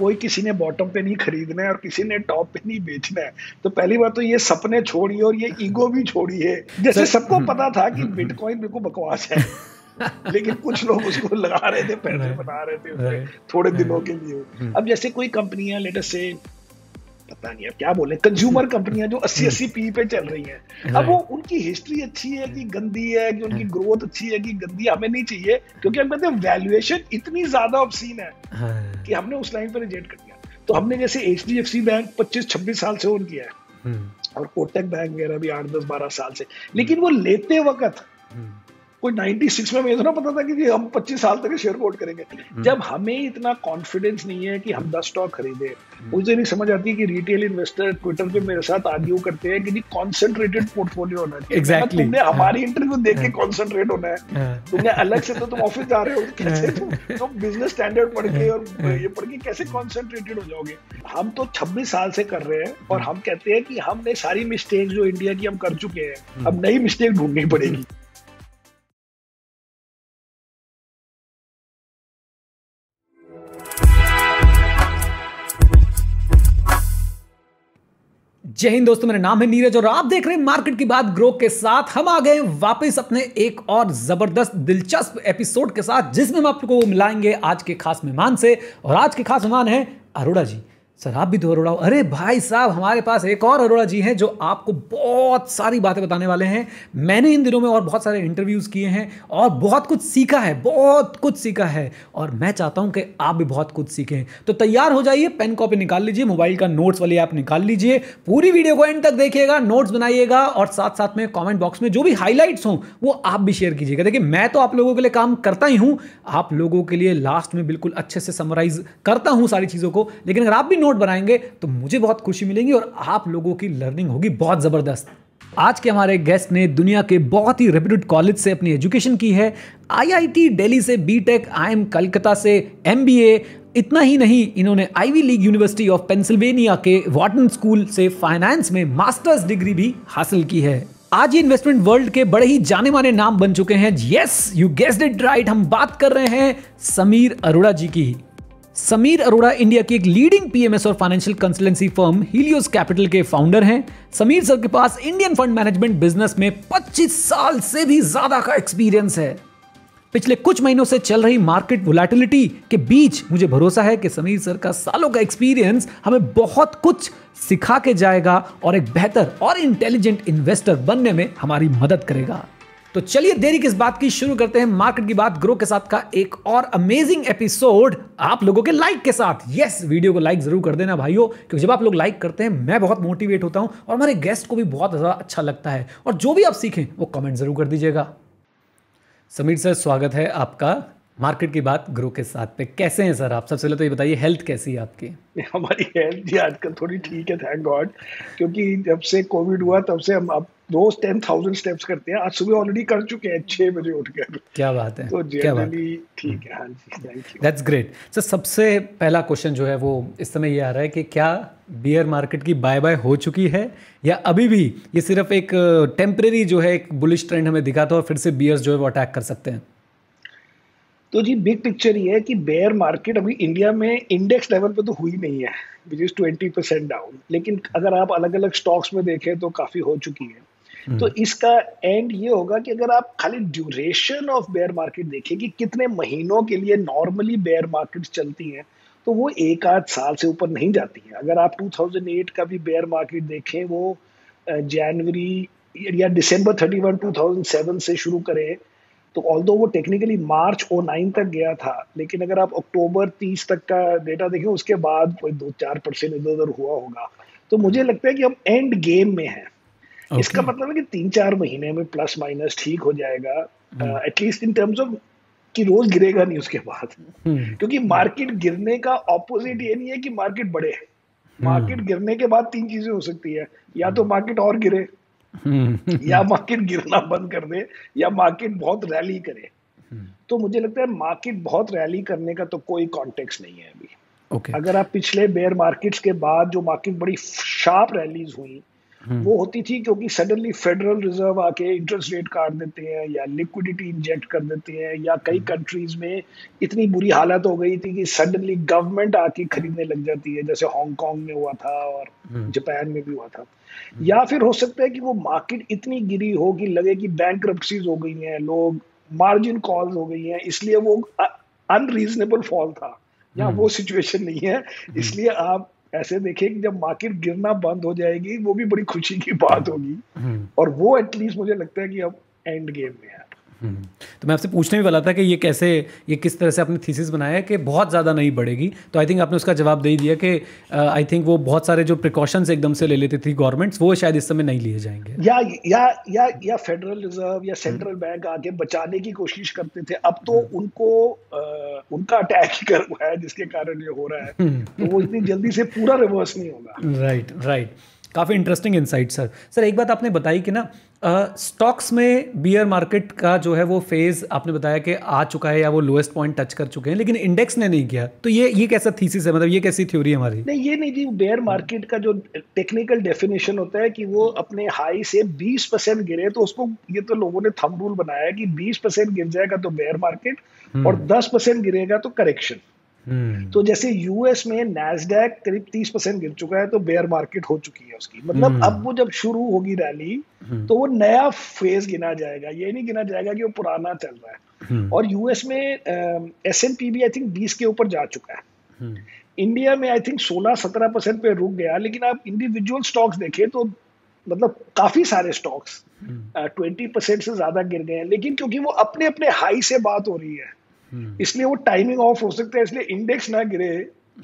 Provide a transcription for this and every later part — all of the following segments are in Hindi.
कोई किसी ने बॉटम पे नहीं खरीदना है और किसी ने टॉप पे नहीं बेचना है। तो पहली बात तो ये सपने छोड़िए और ये ईगो भी छोड़िए जैसे सबको हम्म। पता था कि बिटकॉइन हम्म। बिल्कुल बकवास है। लेकिन कुछ लोग उसको लगा रहे थे पैसे बना रहे थे थोड़े दिनों के लिए। अब जैसे कोई कंपनियाँ लेटेस्ट से पता नहीं अब क्या बोले कंज्यूमर कंपनियाँ जो 80 80 पी पे चल रही हैं अब वो उनकी हिस्ट्री अच्छी है कि गंदी है कि उनकी ग्रोथ। अच्छी है कि गंदी हमें नहीं चाहिए क्योंकि हम कहते हैं वैल्यूएशन इतनी ज़्यादा ऑब्सीन है हाँ। कि हमने उस लाइन पर रिजेक्ट कर दिया तो हमने जैसे H D F C bank पच्चीस छब्बीस साल से ओन किया है हम्म। और कोटक बैंक वगैरह भी आठ दस बारह साल से लेकिन वो लेते वक्त हम्म। कोई 96 में मुझे ना पता था कि हम 25 साल तक शेयर होल्ड करेंगे। हम्म। जब हमें इतना कॉन्फिडेंस नहीं है कि हम 10 स्टॉक खरीदे हम्म। मुझे नहीं समझ आती कि रिटेल इन्वेस्टर ट्विटर पे मेरे साथ आर्ग्यू करते हैं कि जी कॉन्सेंट्रेटेड पोर्टफोलियो होना चाहिए। Exactly. तुमने हमारी इंटरव्यू देख के कॉन्सेंट्रेट होना है। तुमने अलग से तो तुम ऑफ़िस जा रहे हो कैसे तुम तुम बिज़नेस स्टैंडर्ड पढ़ के और ये पढ़ के कैसे कॉन्सेंट्रेटेड हो जाओगे? हम तो 26 साल से कर रहे हैं और हम कहते हैं कि हमने सारी मिस्टेक जो इंडिया की हम कर चुके हैं अब नई मिस्टेक ढूंढनी पड़ेगी। जय हिंद दोस्तों, मेरा नाम है नीरज और आप देख रहे हैं मार्केट की बात ग्रो के साथ। हम आ गए वापस अपने एक और ज़बरदस्त, दिलचस्प एपिसोड के साथ, जिसमें हम आपको मिलाएँगे आज के खास मेहमान से। और आज के खास मेहमान है अरोड़ा जी। सर, आप भी तो अरोड़ा हो। अरे भाई साहब, हमारे पास एक और अरोड़ा जी हैं जो आपको बहुत सारी बातें बताने वाले हैं। मैंने इन दिनों में और बहुत सारे इंटरव्यूज़ किए हैं और बहुत कुछ सीखा है, बहुत कुछ सीखा है। और मैं चाहता हूँ कि आप भी बहुत कुछ सीखें। तो तैयार हो जाइए पेन कॉपी निकाल लीजिए मोबाइल का नोट्स वाली ऐप निकाल लीजिए। पूरी वीडियो को एंड तक देखिएगा नोट्स बनाइएगा और साथ साथ में कॉमेंट बॉक्स में जो भी हाईलाइट्स हों, वो आप भी शेयर कीजिएगा। देखिए, मैं तो आप लोगों के लिए काम करता ही हूँ। आप लोगों के लिए लास्ट में बिल्कुल अच्छे से समराइज करता हूँ सारी चीज़ों को। लेकिन अगर आप भी नोट बनाएँगे तो मुझे बहुत खुशी मिलेगी और आप लोगों की लर्निंग होगी बहुत ज़बरदस्त। आज के हमारे गेस्ट ने दुनिया के बहुत ही रेप्यूटेड कॉलेज से अपनी एजुकेशन की है। आईआईटी दिल्ली से बीटेक आईएम कलकत्ता से एमबीए इतना ही नहीं, इन्होंने Ivy League University of Pennsylvania के वाटन स्कूल से फाइनेंस में मास्टर्स डिग्री भी हासिल की है। आज ये इन्वेस्टमेंट वर्ल्ड के बड़े ही जाने माने नाम बन चुके हैं। Yes you guessed it right हम बात कर रहे हैं समीर अरोड़ा जी की। समीर अरोड़ा इंडिया की एक लीडिंग पीएमएस और financial consultancy firm Helios Capital के फाउंडर हैं। समीर सर के पास इंडियन फंड मैनेजमेंट बिज़नेस में 25 साल से भी ज़्यादा का एक्सपीरियंस है। पिछले कुछ महीनों से चल रही मार्केट वोलेटिलिटी के बीच मुझे भरोसा है कि समीर सर का सालों का एक्सपीरियंस हमें बहुत कुछ सिखा के जाएगा और एक बेहतर और इंटेलिजेंट इन्वेस्टर बनने में हमारी मदद करेगा। तो चलिए देरी किस बात की शुरू करते हैं मार्केट की बात, ग्रो के साथ का एक और अमेजिंग एपिसोड आप लोगों के लाइक के साथ। यस वीडियो को लाइक ज़रूर कर देना भाइयों, क्योंकि जब आप लोग लाइक करते हैं, मैं बहुत मोटिवेट होता हूँ और हमारे गेस्ट को भी बहुत ज़्यादा अच्छा लगता है। और जो भी आप सीखें, वो कमेंट ज़रूर कर दीजिएगा। समीर सर, स्वागत है आपका। मार्केट की बात ग्रो के साथ पे कैसे हैं सर आप? सबसे पहले तो ये बताइए हेल्थ कैसी है आपकी? हमारी हेल्थ जी आजकल थोड़ी ठीक है थैंक गॉड क्योंकि जब से कोविड हुआ तब से हम अब रोज टेन थाउज़ेंड स्टेप्स करते हैं। आज सुबह ऑलरेडी कर चुके हैं छह बजे उठकर। क्या बात है तो जनरली ठीक है हाँ जी thank you that's great sir सबसे पहला क्वेश्चन जो है वो इस समय ये आ रहा है कि क्या बियर मार्केट की बाय बाय हो चुकी है? या अभी भी ये सिर्फ़ एक टेम्परेरी जो है एक बुलिश ट्रेंड हमें दिखाता है और फिर से बियर्स जो है वो अटैक कर सकते हैं? तो जी बिग पिक्चर ये है कि बेयर मार्केट अभी इंडिया में इंडेक्स लेवल पे तो हुई नहीं है which is twenty percent down लेकिन अगर आप अलग अलग स्टॉक्स में देखें तो काफ़ी हो चुकी है। हम्म। तो इसका एंड ये होगा कि अगर आप खाली ड्यूरेशन ऑफ़ बेयर मार्केट देखें कि कितने महीनों के लिए नॉर्मली बेयर मार्केट चलती हैं तो वो एक आध साल से ऊपर नहीं जाती है। अगर आप 2008 का भी बेयर मार्केट देखें वो जनवरी या दिसंबर 31 2007 से शुरू करें तो ऑल वो टेक्निकली मार्च ओ नाइन तक गया था लेकिन अगर आप अक्टूबर तीस तक का डेटा देखें उसके बाद कोई दो चार परसेंट इधर उधर हुआ होगा। तो मुझे लगता है कि हम एंड गेम में हैं। Okay. इसका मतलब है कि तीन चार महीने में प्लस माइनस ठीक हो जाएगा। एटलीस्ट इन टर्म्स ऑफ़ कि रोज गिरेगा नहीं उसके बाद। Hmm. क्योंकि मार्केट गिरने का ऑपोजिट ये नहीं है कि मार्केट बढ़े। Market hmm. गिरने के बाद तीन चीज़ें हो सकती है। या तो मार्केट और गिरे। या मार्केट गिरना बंद कर दे या मार्केट बहुत रैली करे तो मुझे लगता है मार्केट बहुत रैली करने का तो कोई कॉन्टेक्स नहीं है अभी okay. अगर आप पिछले बेयर मार्केट्स के बाद जो मार्केट बड़ी शार्प रैलीज हुई। वो होती थी क्योंकि सडनली फेडरल रिज़र्व आके इंटरेस्ट रेट काट देते हैं या लिक्विडिटी इंजेक्ट कर देते हैं या कई कंट्रीज़ हम्म। में इतनी बुरी हालत हो गई थी कि सडनली गवर्नमेंट आके खरीदने लग जाती है जैसे हांगकांग में हुआ था और जापान हम्म। में भी हुआ था। या फिर हो सकता है कि वो मार्केट इतनी गिरी हो कि लगे कि बैंक हो गई हैं लोग मार्जिन कॉल्स हो गई हैं इसलिए वो अनरीजनेबल फॉल था। यहाँ वो सिचुएशन नहीं है इसलिए आप ऐसे देखे कि जब मार्केट गिरना बंद हो जाएगी वो भी बड़ी खुशी की बात होगी हम्म। और वो एटलीस्ट मुझे लगता है कि अब एंड गेम में है। तो मैं आपसे पूछने भी वाला था कि ये कैसे ये किस तरह से अपनी थीसिस बनाया है कि बहुत ज़्यादा नहीं बढ़ेगी? तो आई थिंक आपने उसका जवाब दे दिया कि आई थिंक वो बहुत सारे जो प्रिकॉशंस एकदम से ले लेती थी गवर्नमेंट्स वो शायद इस समय नहीं लिए जाएँगे। या या या या फेडरल रिज़र्व या सेंट्रल बैंक हम्म। आके बचाने की कोशिश करते थे। अब तो हम्म। उनको आ, उनका अटैक ही कर हुआ है जिसके कारण ये हो रहा है। तो वो इतनी जल्दी से पूरा रिवर्स नहीं होगा। राइट राइट काफ़ी इंटरेस्टिंग इनसाइट सर सर एक बात आपने बताई कि ना स्टॉक्स uh, में बियर मार्केट का जो है वो फ़ेज़ आपने बताया कि आ चुका है या वो लोएस्ट पॉइंट टच कर चुके हैं लेकिन इंडेक्स ने नहीं किया। तो ये ये कैसा थीसिस है? मतलब ये कैसी थ्योरी है हमारी? नहीं ये नहीं जी बेयर मार्केट का जो टेक्निकल डेफिनेशन होता है कि वो अपने हाई से 20 परसेंट गिरे तो उसको ये तो लोगों ने थम रूल बनाया है कि 20 परसेंट गिर जाएगा तो बेयर मार्केट हम्म। और 10 परसेंट गिरेगा तो करेक्शन हम्म। तो जैसे यूएस में नैसडैक करीब तीस परसेंट गिर चुका है तो बेयर मार्केट हो चुकी है उसकी मतलब हम्म। अब वो जब शुरू होगी रैली हम्म। तो वो नया फ़ेज़ गिना जाएगा ये नहीं गिना जाएगा कि वो पुराना चल रहा है और यूएस में एस एन पी भी आई थिंक बीस के ऊपर जा चुका है इंडिया में आई थिंक सोलह सत्रह परसेंट पे रुक गया लेकिन आप इंडिविजुअल स्टॉक्स देखें तो मतलब काफ़ी सारे स्टॉक्स ट्वेंटी परसेंट से ज़्यादा गिर गए हैं लेकिन क्योंकि वो अपने अपने हाई से बात हो रही है। इसलिए वो टाइमिंग ऑफ़ हो सकता है इसलिए इंडेक्स ना गिरे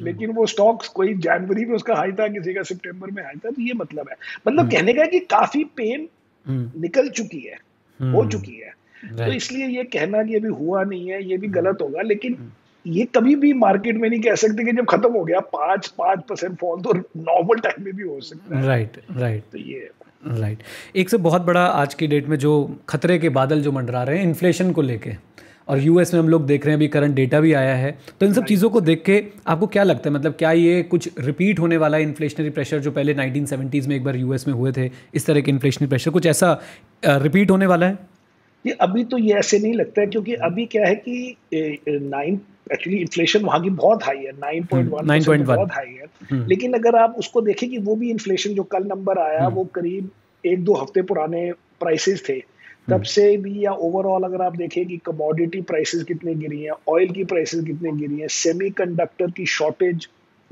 लेकिन वो स्टॉक्स कोई जनवरी में उसका हाई था किसी का सितंबर में हाई था तो ये मतलब है। मतलब हम्म। कहने का कि काफ़ी पेन हम्म। निकल चुकी है हो चुकी है। तो इसलिए ये कहना कि अभी हुआ नहीं है ये भी गलत होगा लेकिन ये कभी भी मार्केट में नहीं कह सकते कि जब खत्म हो गया पाँच पाँच परसेंट फॉल तो नॉर्मल टाइम में भी हो सकता है। राइट राइट तो ये राइट एक से बहुत बड़ा आज की डेट में जो खतरे के बादल जो मंडरा रहे हैं इन्फ्लेशन को लेके और यूएस में हम लोग देख रहे हैं अभी करंट डेटा भी आया है। तो इन सब चीज़ों को देख के आपको क्या लगता है? मतलब क्या ये कुछ रिपीट होने वाला है इन्फ्लेशनरी प्रेशर जो पहले नाइनटीन सेवेंटीज़ में एक बार यूएस में हुए थे इस तरह के इन्फ्लेशनरी प्रेशर कुछ ऐसा रिपीट होने वाला है? ये अभी तो ये ऐसे नहीं लगता है क्योंकि अभी क्या है कि नाइन एक्चुअली इन्फ्लेशन वहाँ की बहुत हाई है nine point one nine point बहुत हाई है। हम्म। लेकिन अगर आप उसको देखें कि वो भी इन्फ्लेशन जो कल नंबर आया हम्म। वो करीब एक दो हफ़्ते पुराने प्राइसेस थे तब हम्म। से भी या ओवरऑल अगर आप देखें कि कमोडिटी प्राइसेस कितने गिरी हैं ऑयल की प्राइसेस कितने गिरी हैं सेमीकंडक्टर की शॉर्टेज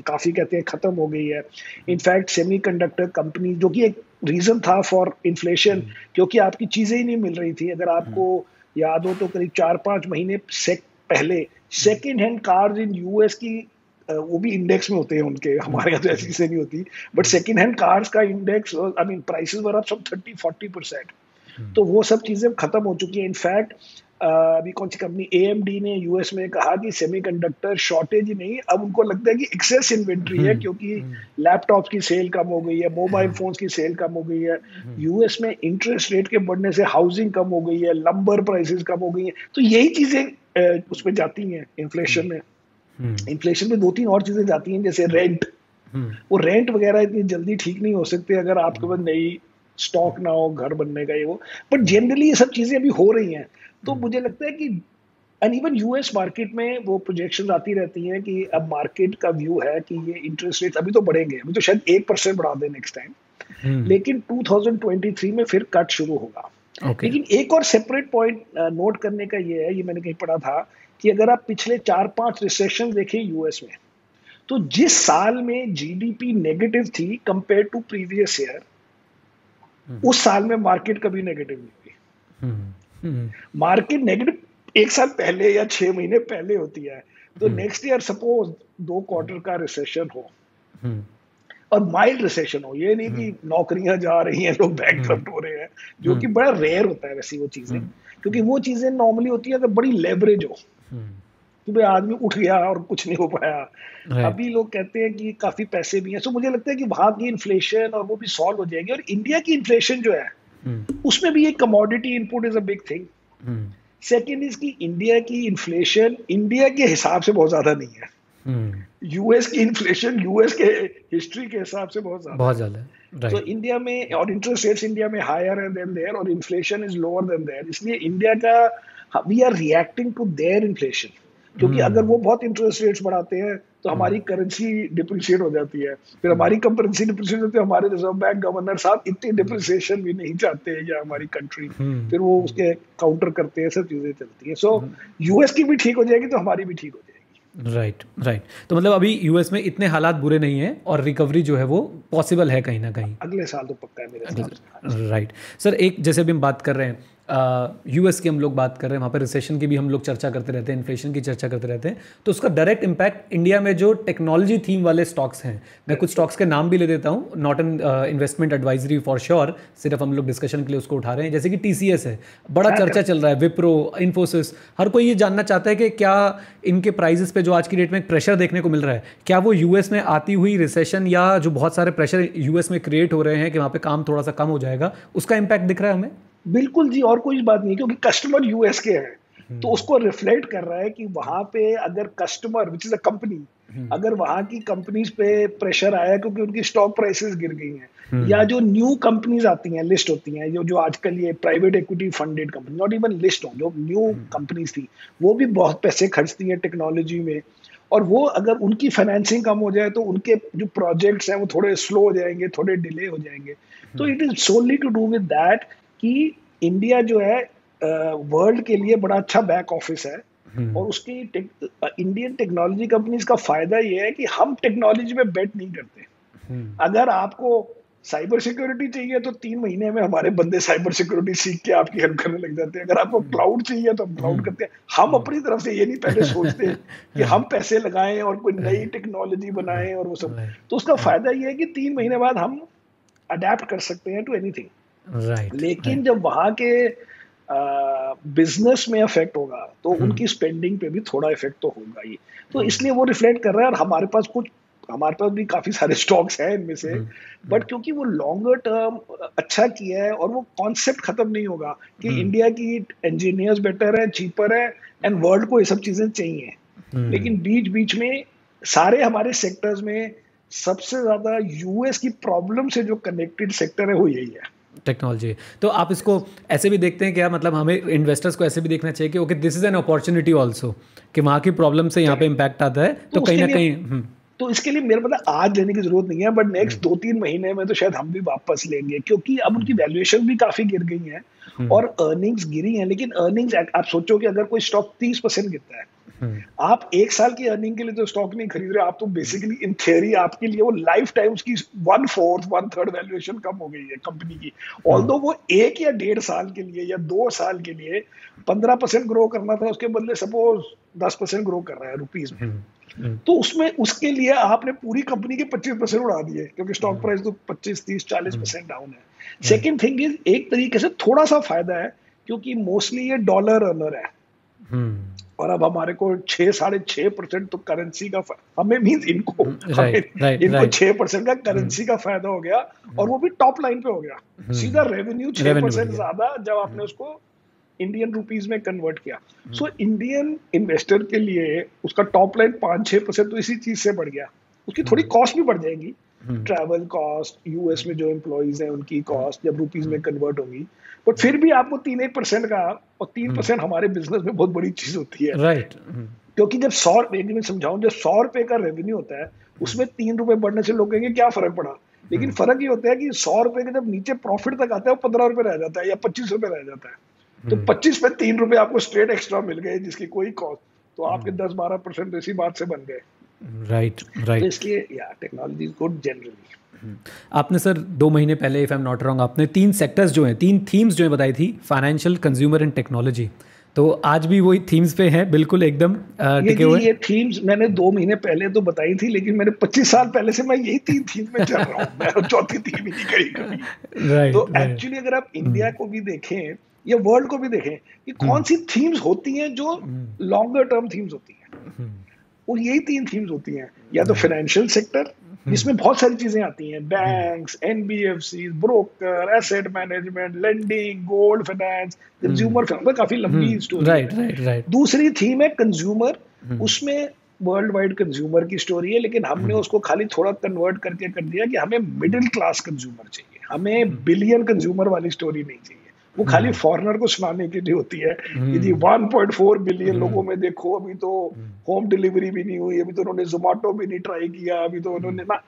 काफ़ी कहते हैं ख़त्म हो गई है। इनफैक्ट सेमीकंडक्टर कंपनी जो कि एक रीज़न था फॉर इन्फ्लेशन क्योंकि आपकी चीज़ें ही नहीं मिल रही थी। अगर आपको हम्म। याद हो तो करीब चार पाँच महीने से पहले second hand cars in US की वो भी इंडेक्स में होते हैं उनके। हमारे यहाँ तो ऐसी चीज़ें नहीं होती। बट सेकेंड हैंड कार्स का index I mean prices were up सब थर्टी फोर्टी परसेंट तो वो सब चीज़ें खत्म हो चुकी हैं। इनफैक्ट अभी कौन सी कंपनी एएमडी ने यूएस में कहा कि सेमीकंडक्टर शॉर्टेज ही नहीं अब उनको लगता है कि एक्सेस इन्वेंट्री है हम्म, क्योंकि लैपटॉप हम्म। की सेल कम हो गई है मोबाइल हम्म। की सेल कम हो गई है। यूएस में इंटरेस्ट रेट के बढ़ने से हाउसिंग कम हो गई है लंबर प्राइसेस कम हो गई है। तो यही चीज़ें उस पर जाती हैं इन्फ्लेशन में। इन्फ्लेशन में दो तीन और चीज़ें जाती हैं जैसे रेंट वो रेंट वगैरह इतनी जल्दी ठीक नहीं हो सकते अगर आपके पास नई स्टॉक ना हो घर बनने का ये वो बट जनरली ये सब चीज़ें अभी हो रही हैं तो हम्म। मुझे लगता है कि एंड इवन यूएस मार्केट में वो प्रोजेक्शन आती रहती हैं कि अब मार्केट का व्यू है कि ये इंटरेस्ट रेट अभी तो बढ़ेंगे अभी तो शायद एक परसेंट बढ़ा दें नेक्स्ट टाइम हम्म। लेकिन 2023 में फिर कट शुरू होगा okay. लेकिन एक और सेपरेट पॉइंट नोट करने का ये है ये मैंने कहीं पढ़ा था कि अगर आप पिछले चार पाँच रिसेशन देखें यूएस में तो जिस साल में जीडीपी नेगेटिव थी कंपेयर टू प्रीवियस ईयर। उस साल में मार्केट कभी नेगेटिव नहीं हुई। मार्केट हम्म। नेगेटिव हम्म। एक साल पहले या छह महीने पहले होती है। तो नेक्स्ट ईयर सपोज़ दो क्वार्टर का रिसेशन हो। और माइल्ड रिसेशन हो। ये नहीं कि नौकरियाँ जा रही हैं लोग बैंक हो रहे हैं जो कि बड़ा रेयर होता है वैसी वो चीज़ें। क्योंकि वो चीज़ें नॉर्मली होती है अगर बड़ी लेवरेज हो। कि भाई आदमी उठ गया और कुछ नहीं हो पाया। अभी लोग कहते हैं कि काफ़ी पैसे भी हैं। सो मुझे लगता है कि वहाँ की इन्फ्लेशन और वो भी सॉल्व हो जाएगी। और इंडिया की इन्फ्लेशन जो है हम्म। उसमें भी एक commodity input is a big thing second is की इंडिया की इन्फ्लेशन इंडिया के हिसाब से बहुत ज़्यादा नहीं है। यूएस हम्म। की इन्फ्लेशन यूएस के हिस्ट्री के हिसाब से बहुत ज़्यादा। बहुत ज़्यादा तो इंडिया में और इंटरेस्ट रेट्स इंडिया में हायर है देन देयर और inflation is lower than there इसलिए इंडिया का we are reacting to their inflation क्योंकि hmm. अगर वो बहुत इंटरेस्ट रेट्स बढ़ाते हैं तो हमारी करेंसी. डिप्रिशिएट हो जाती है। फिर. हमारी करेंसी डिप्रिशिएट होती है हमारे रिज़र्व बैंक गवर्नर साहब इतनी डिप्रिसिएशन भी नहीं चाहते हैं या हमारी कंट्री फिर वो उसके काउंटर करते हैं सब चीज़ें चलती है। सो यूएस की भी ठीक हो जाएगी तो हमारी भी ठीक हो जाएगी। Right right, right right. तो मतलब अभी यूएस में इतने हालात बुरे नहीं हैं और रिकवरी जो है वो पॉसिबल है कहीं ना कहीं। अगले साल तो पक्का है मेरे राइट सर एक जैसे अभी हम बात कर रहे हैं यूएस की हम लोग बात कर रहे हैं वहाँ पर रिसेशन की भी हम लोग चर्चा करते रहते हैं इन्फ्लेशन की चर्चा करते रहते हैं। तो उसका डायरेक्ट इम्पैक्ट इंडिया में जो टेक्नोलॉजी थीम वाले स्टॉक्स हैं मैं कुछ स्टॉक्स के नाम भी ले देता हूँ not an investment advisory for sure सिर्फ़ हम लोग डिस्कशन के लिए उसको उठा रहे हैं। जैसे कि टीसीएस है बड़ा चर्चा चल रहा है विप्रो इन्फोसिस हर कोई ये जानना चाहता है कि क्या इनके प्राइजेस पे जो आज की डेट में प्रेशर देखने को मिल रहा है क्या वो यूएस में आती हुई रिसेशन या जो बहुत सारे प्रेशर यूएस में क्रिएट हो रहे हैं कि वहाँ पे काम थोड़ा सा कम हो जाएगा उसका इम्पैक्ट दिख रहा है हमें? बिल्कुल जी और कोई बात नहीं क्योंकि कस्टमर यूएस के हैं। हम्म। तो उसको रिफ्लेक्ट कर रहा है कि वहाँ पे अगर customer which is a company अगर वहाँ की कंपनीज़ पे प्रेशर आया क्योंकि उनकी स्टॉक प्राइसेस गिर गई हैं हम्म। या जो न्यू कंपनीज़ आती हैं लिस्ट होती हैं जो जो आजकल ये private equity funded company not even list हो जो न्यू कंपनीज़ थी वो भी बहुत पैसे खर्चती हैं टेक्नोलॉजी में। और वो अगर उनकी फाइनेंसिंग कम हो जाए तो उनके जो प्रोजेक्ट्स हैं वो थोड़े स्लो हो जाएँगे थोड़े डिले हो जाएँगे। तो it is solely to do with that कि इंडिया जो है वर्ल्ड के लिए बड़ा अच्छा बैक ऑफ़िस है। हम्म। और उसकी इंडियन टेक्नोलॉजी कंपनीज़ का फ़ायदा ये है कि हम टेक्नोलॉजी में बेट नहीं करते। हम्म। अगर आपको साइबर सिक्योरिटी चाहिए तो तीन महीने में हमारे बंदे साइबर सिक्योरिटी सीख के आपकी हेल्प करने लग जाते हैं। अगर आपको क्लाउड हम्म। चाहिए तो हम क्लाउड करते हैं। हम अपनी तरफ़ से ये नहीं पहले सोचते कि हम पैसे लगाएँ और कोई नई टेक्नोलॉजी बनाएँ और वो सब। तो उसका फ़ायदा ये है कि तीन महीने बाद हम अडेप्ट कर सकते हैं टू एनीथिंग right, लेकिन right. जब वहाँ के बिज़नेस में इफ़ेक्ट होगा तो hmm. उनकी स्पेंडिंग पे भी थोड़ा इफ़ेक्ट तो होगा ही तो hmm. इसलिए वो रिफ्लेक्ट कर रहा है और हमारे पास कुछ हमारे पास भी काफ़ी सारे स्टॉक्स हैं इनमें से बट hmm. क्योंकि वो लॉन्गर टर्म अच्छा किया है और वो कॉन्सेप्ट खत्म नहीं होगा कि. इंडिया की इंजीनियर्स बेटर है चीपर है एंड वर्ल्ड को ये सब चीज़ें चाहिए. लेकिन बीच बीच में सारे हमारे सेक्टर्स में सबसे ज़्यादा यूएस की प्रॉब्लम से जो कनेक्टेड सेक्टर है वो यही है टेक्नोलॉजी तो आप इसको ऐसे भी देखते हैं क्या मतलब हमें इन्वेस्टर्स को ऐसे भी देखना चाहिए कि okay this is an opportunity also कि वहाँ की प्रॉब्लम से यहाँ पे इम्पैक्ट आता है तो, तो कहीं ना कहीं हम्म। तो इसके लिए मेरे पता आज लेने की ज़रूरत नहीं है बट नेक्स्ट हम्म। दो तीन महीने में तो शायद हम भी वापस लेंगे क्योंकि अब उनकी वैल्यूएशन भी काफ़ी गिर गई है हम्म। और अर्निंग्स गिरी हैं लेकिन अर्निंग्स आप सोचो कि अगर कोई स्टॉक तीस परसेंट गिरता है हम्म। आप एक साल की अर्निंग के लिए तो स्टॉक नहीं खरीद रहे आप तो बेसिकली इन थियरी आपके लिए वो लाइफ टाइम उसकी one fourth one third valuation कम हो गई है कंपनी की। ऑल हम्म। वो एक या डेढ़ साल के लिए या दो साल के लिए पंद्रह परसेंट ग्रो करना था उसके बदले सपोज़ दस परसेंट ग्रो कर रहा है रुपीज़ में। हम्म। तो उसमें उसके लिए आपने पूरी कंपनी के पच्चीस परसेंट उड़ा दिए क्योंकि स्टॉक प्राइस तो पच्चीस तीस चालीस परसेंट डाउन है। सेकेंड थिंग इज़ एक तरीके से थोड़ा सा फ़ायदा है क्योंकि मोस्टली ये डॉलर अर्नर है। और अब हमारे को छह साढ़े छह परसेंट तो करेंसी का हमें मीन इनको right, right, इनको छह परसेंट का करेंसी. का फ़ायदा हो गया और वो भी टॉप लाइन पे हो गया। hmm. सीधा रेवेन्यू छह परसेंट ज़्यादा जब आपने. उसको इंडियन रुपीज़ में कन्वर्ट किया। सो इंडियन इन्वेस्टर के लिए उसका टॉप लाइन पाँच छह परसेंट तो इसी चीज़ से बढ़ गया। उसकी थोड़ी कॉस्ट भी बढ़ जाएगी। ट्रैवल कॉस्ट यूएस में जो एम्प्लॉयज़ हैं उनकी कॉस्ट जब रुपीज़ में कन्वर्ट होगी। बट फिर भी आपको तीन एक परसेंट का और तीन परसेंट हम्म। हमारे बिज़नेस में बहुत बड़ी चीज़ होती है। राइट क्योंकि जब सौ मैं समझाऊं जब सौ रुपए का रेवेन्यू होता है उसमें तीन रुपए बढ़ने से लोग कहेंगे क्या फ़र्क पड़ा? लेकिन। फ़र्क ये होता है कि सौ रुपए के जब नीचे प्रॉफिट तक आता है वो पंद्रह रुपए रह जाता है या पच्चीस रुपए रह जाता है। तो। पच्चीस में तीन रुपए आपको स्ट्रेट एक्स्ट्रा मिल गए जिसकी कोई कॉस्ट तो आपके दस बारह परसेंट इसी बात से बन गए। राइट राइट तो इसलिए या टेक्नोलॉजी गुड जनरली आपने सर दो महीने पहले if I am not wrong आपने तीन सेक्टर्स जो हैं तीन थीम्स जो है बताई थी फाइनेंशियल कंज्यूमर एंड टेक्नोलॉजी तो आज भी वही थीम्स पे है बिल्कुल एकदम टिके हुए। ये थीम्स मैंने दो महीने पहले तो बताई थी लेकिन मैंने 25 साल पहले से मैं यही तीन थीम में चल रहा हूँ। मैं चौथी थीम ही नहीं करी कभी। Right, तो एक्चुअली right. अगर आप इंडिया hmm. को भी देखें या वर्ल्ड को भी देखें कि. कौन सी थीम्स होती हैं जो लॉन्गर टर्म थीम्स होती हैं? hmm. और यही तीन थीम्स होती हैं। या तो फाइनेंशियल सेक्टर इसमें बहुत सारी चीज़ें आती हैं। Banks NBFC broker asset management lending gold finance consumer काफ़ी लंबी स्टोरी राइट राइट राइट दूसरी थीम है कंज्यूमर हम्म। उसमें वर्ल्ड वाइड कंज्यूमर की स्टोरी है लेकिन हमने हम्म। उसको खाली थोड़ा कन्वर्ट करके कर दिया कि हमें मिडिल क्लास कंज्यूमर चाहिए। हमें बिलियन हम्म। कंज्यूमर वाली स्टोरी नहीं चाहिए। वो खाली फॉरनर हम्म। को सुनाने के लिए होती है यदि 1.4 बिलियन लोगों में देखो अभी तो होम डिलीवरी भी नहीं हुई अभी तो उन्होंने जोमेटो भी नहीं ट्राई किया अभी तो उन्होंने ना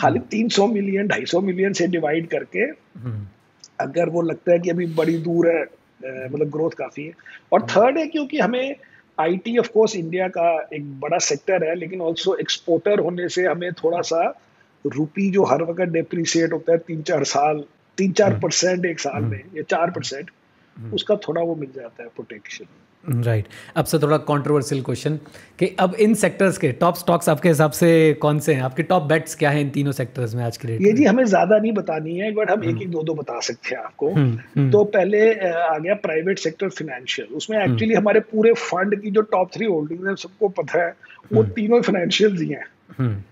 खाली 300 मिलियन 250 मिलियन से डिवाइड करके अगर वो लगता है कि अभी बड़ी दूर है मतलब ग्रोथ काफ़ी है। और थर्ड है क्योंकि हमें आईटी ऑफ़ कोर्स इंडिया का एक बड़ा सेक्टर है लेकिन ऑल्सो एक्सपोर्टर होने से हमें थोड़ा सा रुपी जो हर वक्त डिप्रिसिएट होता है तीन चार साल तीन चार परसेंट हम्म। एक साल में हम्म। या चार परसेंट हम्म। उसका थोड़ा वो मिल जाता है प्रोटेक्शन राइट. अब से थोड़ा कंट्रोवर्शियल क्वेश्चन कि अब इन सेक्टर्स के टॉप स्टॉक्स आपके हिसाब से कौन से हैं? आपके टॉप बेट्स क्या हैं इन तीनों सेक्टर्स में आज के रेट ये जी हमें ज़्यादा नहीं बतानी है बट हम एक एक दो दो बता सकते हैं आपको। हुँ, हुँ. तो पहले आ गया प्राइवेट सेक्टर फाइनेंशियल उसमें एक्चुअली हमारे पूरे फंड की जो टॉप थ्री होल्डिंग है सबको पता है वो तीनों फाइनेंशियल ही हैं।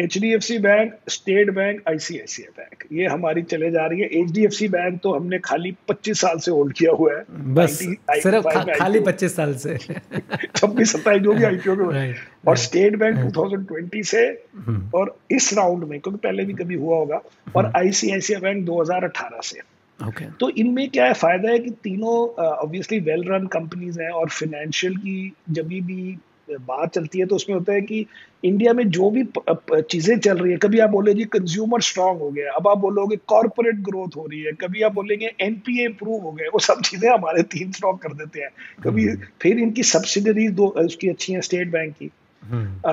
H D F C bank state bank ICICI bank ये हमारी चले जा रही है। H D F C bank तो हमने खाली 25 साल से होल्ड किया हुआ है। बस सिर्फ़ खा, खाली 25 साल से। छब्बीस सत्ताईस जो भी आईपीओ में और स्टेट बैंक 2020 से हम्म। और इस राउंड में क्योंकि पहले भी कभी हुआ होगा और आईसीआईसीआई बैंक 2018 से। Okay. तो इनमें क्या है? फ़ायदा है कि तीनों ऑब्वियसली वेल रन कंपनीज़ हैं और फाइनेंशियल की जब भी बात चलती है तो उसमें होता है कि इंडिया में जो भी चीज़ें चल रही है कभी आप बोले जी कंज्यूमर स्ट्रांग हो गया अब आप बोलोगे कॉर्पोरेट ग्रोथ हो रही है कभी आप बोलेंगे एनपीए इंप्रूव हो गए वो सब चीज़ें हमारे तीन स्टॉक कर देते हैं कभी हम्म। फिर इनकी सब्सिडरी दो उसकी अच्छी है स्टेट बैंक की हम्म।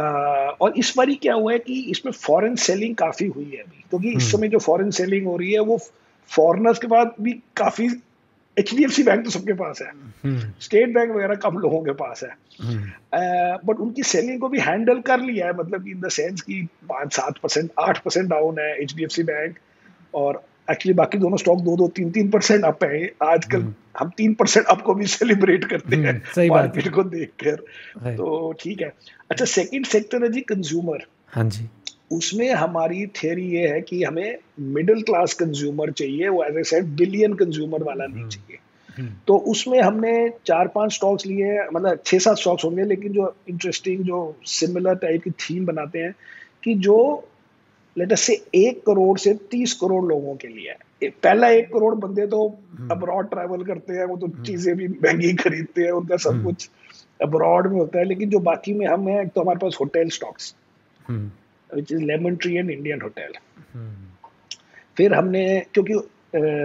और इस बारी क्या हुआ है कि इसमें फॉरेन सेलिंग काफ़ी हुई है अभी क्योंकि तो इस हम्म। समय जो फॉरेन सेलिंग हो रही है वो फॉरनर्स के बाद भी काफ़ी H D F C bank तो सबके पास है। स्टेट हम्म। बैंक वगैरह कम लोगों के पास है। बट हम्म। उनकी सेलिंग को भी हैंडल कर लिया है मतलब इन द सेंस की पाँच सात परसेंट आठ परसेंट डाउन है H D F C bank और एक्चुअली बाकी दोनों स्टॉक दो दो तीन तीन परसेंट अप है। आजकल हम्म। हम तीन परसेंट अप को भी सेलिब्रेट करते हैं मार्केट को देख कर तो ठीक है। अच्छा सेकेंड सेक्टर है जी कंज्यूमर हाँ जी। उसमें हमारी थियरी ये है कि हमें मिडिल क्लास कंज्यूमर चाहिए वो as a said billion consumer वाला नहीं हम्म। चाहिए हम्म। तो उसमें हमने चार पाँच स्टॉक्स लिए मतलब छह सात स्टॉक्स होंगे लेकिन जो इंटरेस्टिंग जो सिमिलर टाइप की थीम बनाते हैं कि जो लेटर से एक करोड़ से तीस करोड़ लोगों के लिए है पहला एक करोड़ बंदे तो अब्रॉड हम्म। ट्रैवल करते हैं वो तो चीज़ें भी महँगी खरीदते हैं उनका सब कुछ अब्रॉड में होता है लेकिन जो बाकी में हम हैं तो हमारे पास hotel stocks which is Lemon Tree and Indian hotel फिर हमने क्योंकि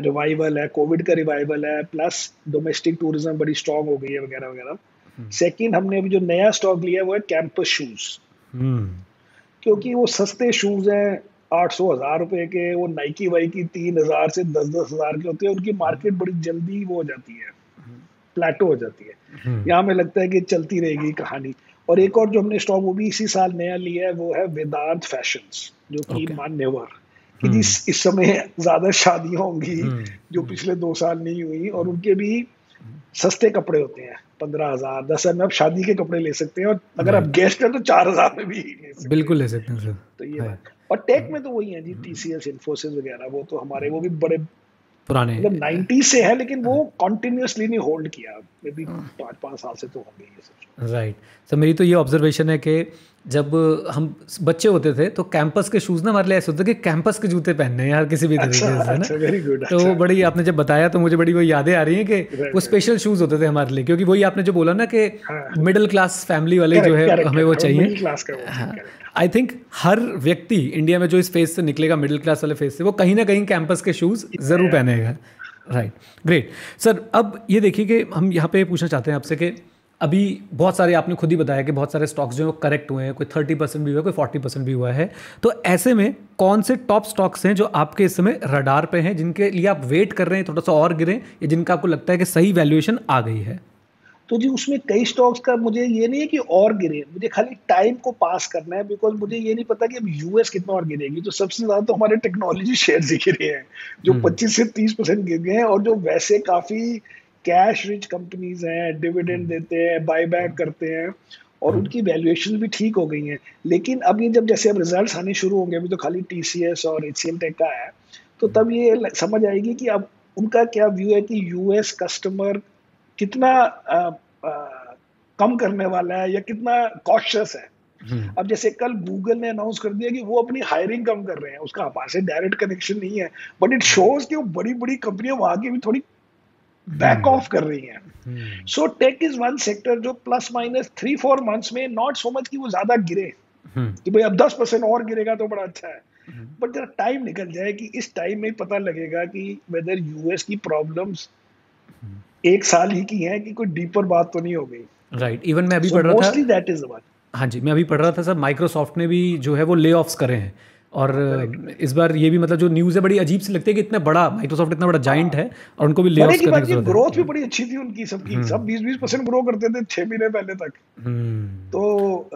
रिवाइवल है कोविड का रिवाइवल है प्लस डोमेस्टिक टूरिज़्म बड़ी स्ट्रांग हो गई है वगैरह वगैरह। सेकंड हमने अभी जो नया स्टॉक लिया वो है कैंपस शूज़ क्योंकि वो सस्ते शूज़ हैं आठ सौ हज़ार रुपए के वो नाइकी वाई की तीन हज़ार से दस दस हज़ार के होते हैं उनकी मार्केट बड़ी जल्दी वो हो जाती है। प्लेटो हो जाती है। यहाँ में लगता है कि चलती रहेगी कहानी। और एक और जो हमने स्टॉक वो भी इसी साल नया लिया है वो है वेदांत फ़ैशन जो कि okay. मान्यवर कि जिस हम्म। इस समय ज़्यादा शादियाँ होंगी हम्म। जो पिछले दो साल नहीं हुई और उनके भी सस्ते कपड़े होते हैं पंद्रह हज़ार दस हज़ार में आप शादी के कपड़े ले सकते हैं और अगर आप गेस्ट हैं तो चार हज़ार में भी ले सकते बिल्कुल ले सकते हैं सर तो ये बात। और टेक में तो वही है जी टीसीएस इन्फोसिस वगैरह वो तो हमारे वो भी बड़े पुराने। मतलब नाइन्टी से है लेकिन वो कॉन्टिन्यूसली नहीं होल्ड किया। मे बी पाँच पाँच साल से तो होंगे ये सब। राइट सर मेरी तो ये ऑब्जर्वेशन है कि जब हम बच्चे होते थे तो कैंपस के शूज़ ना हमारे लिए ऐसे होते कि कैंपस के जूते पहनने हैं यार किसी भी तरीके अच्छा, से अच्छा, ना good, तो अच्छा। बड़ी आपने जब बताया तो मुझे बड़ी वो यादें आ रही हैं कि वो स्पेशल शूज़ होते थे हमारे लिए क्योंकि वही आपने जो बोला ना कि मिडिल क्लास फैमिली वाले जो है हमें वो चाहिए। आई थिंक हर व्यक्ति इंडिया में जो इस फ़ेज़ से निकलेगा मिडिल क्लास वाले फ़ेज़ से वो कहीं ना कहीं कैंपस के शूज़ ज़रूर पहनेगा। राइट ग्रेट सर अब ये देखिए कि हम यहाँ पे पूछना चाहते हैं आपसे कि अभी बहुत सारे आपने खुद ही बताया कि बहुत सारे स्टॉक्स जो है वो करेक्ट हुए हैं कोई थर्टी परसेंट भी हुआ है कोई फोर्टी परसेंट भी हुआ है। तो ऐसे में कौन से टॉप स्टॉक्स हैं जो आपके इस समय रडार पे हैं जिनके लिए आप वेट कर रहे हैं थोड़ा सा और गिरें या जिनका आपको लगता है कि सही वैल्यूएशन आ गई है? तो जी उसमें कई स्टॉक्स का मुझे ये नहीं है कि और गिरे मुझे खाली टाइम को पास करना है बिकॉज़ मुझे ये नहीं पता कि अब यूएस कितना और गिरेगी तो सबसे ज़्यादा तो हमारे टेक्नोलॉजी शेयर ही गिरे हैं जो 25 हम्म। से 30 परसेंट गिर गए हैं और जो वैसे काफ़ी कैश रिच कंपनीज़ हैं डिविडेंड हम्म। देते हैं बाय बैक करते हैं और हम्म। उनकी वैल्यूएशन भी ठीक हो गई हैं लेकिन अब ये जब जैसे अब रिज़ल्ट आने शुरू होंगे अभी तो खाली TCS और एच टेक का है तो तब ये समझ आएगी कि अब उनका क्या व्यू है कि यूएस कस्टमर कितना आ, आ, कम करने वाला है या कितना कॉशियस है हम्म। अब जैसे कल गूगल ने अनाउंस कर दिया कि वो अपनी हायरिंग कम कर रहे हैं उसका हमारे से डायरेक्ट कनेक्शन नहीं है बट इट शोज़ कि वो बड़ी बड़ी कंपनियाँ वहाँ की भी थोड़ी बैक ऑफ़ हम्म। कर रही हैं so tech is one sector जो plus minus three four months में नॉट सो मच कि वो ज़्यादा गिरे हम्म। कि भाई अब दस परसेंट और गिरेगा तो बड़ा अच्छा है बट जरा टाइम निकल जाए कि इस टाइम में पता लगेगा कि वेदर यूएस की प्रॉब्लम्स एक साल ही की है कि कोई डीपर बात तो नहीं हो गई। Right right. इवन मैं अभी so पढ़ रहा था दैट इज़ हाँ जी मैं अभी पढ़ रहा था सर माइक्रोसॉफ्ट ने भी जो है वो ले ऑफ्स करे हैं। और इस बार ये भी मतलब जो न्यूज़ है बड़ी अजीब सी लगती है कि इतना बड़ा माइक्रोसॉफ्ट इतना बड़ा जाइंट है। और उनको भी ले ऑफ़ करने की ग्रोथ भी बड़ी अच्छी थी उनकी सबकी। हम्म। सब 20 20 परसेंट ग्रो करते थे छह महीने पहले तक। हम्म। तो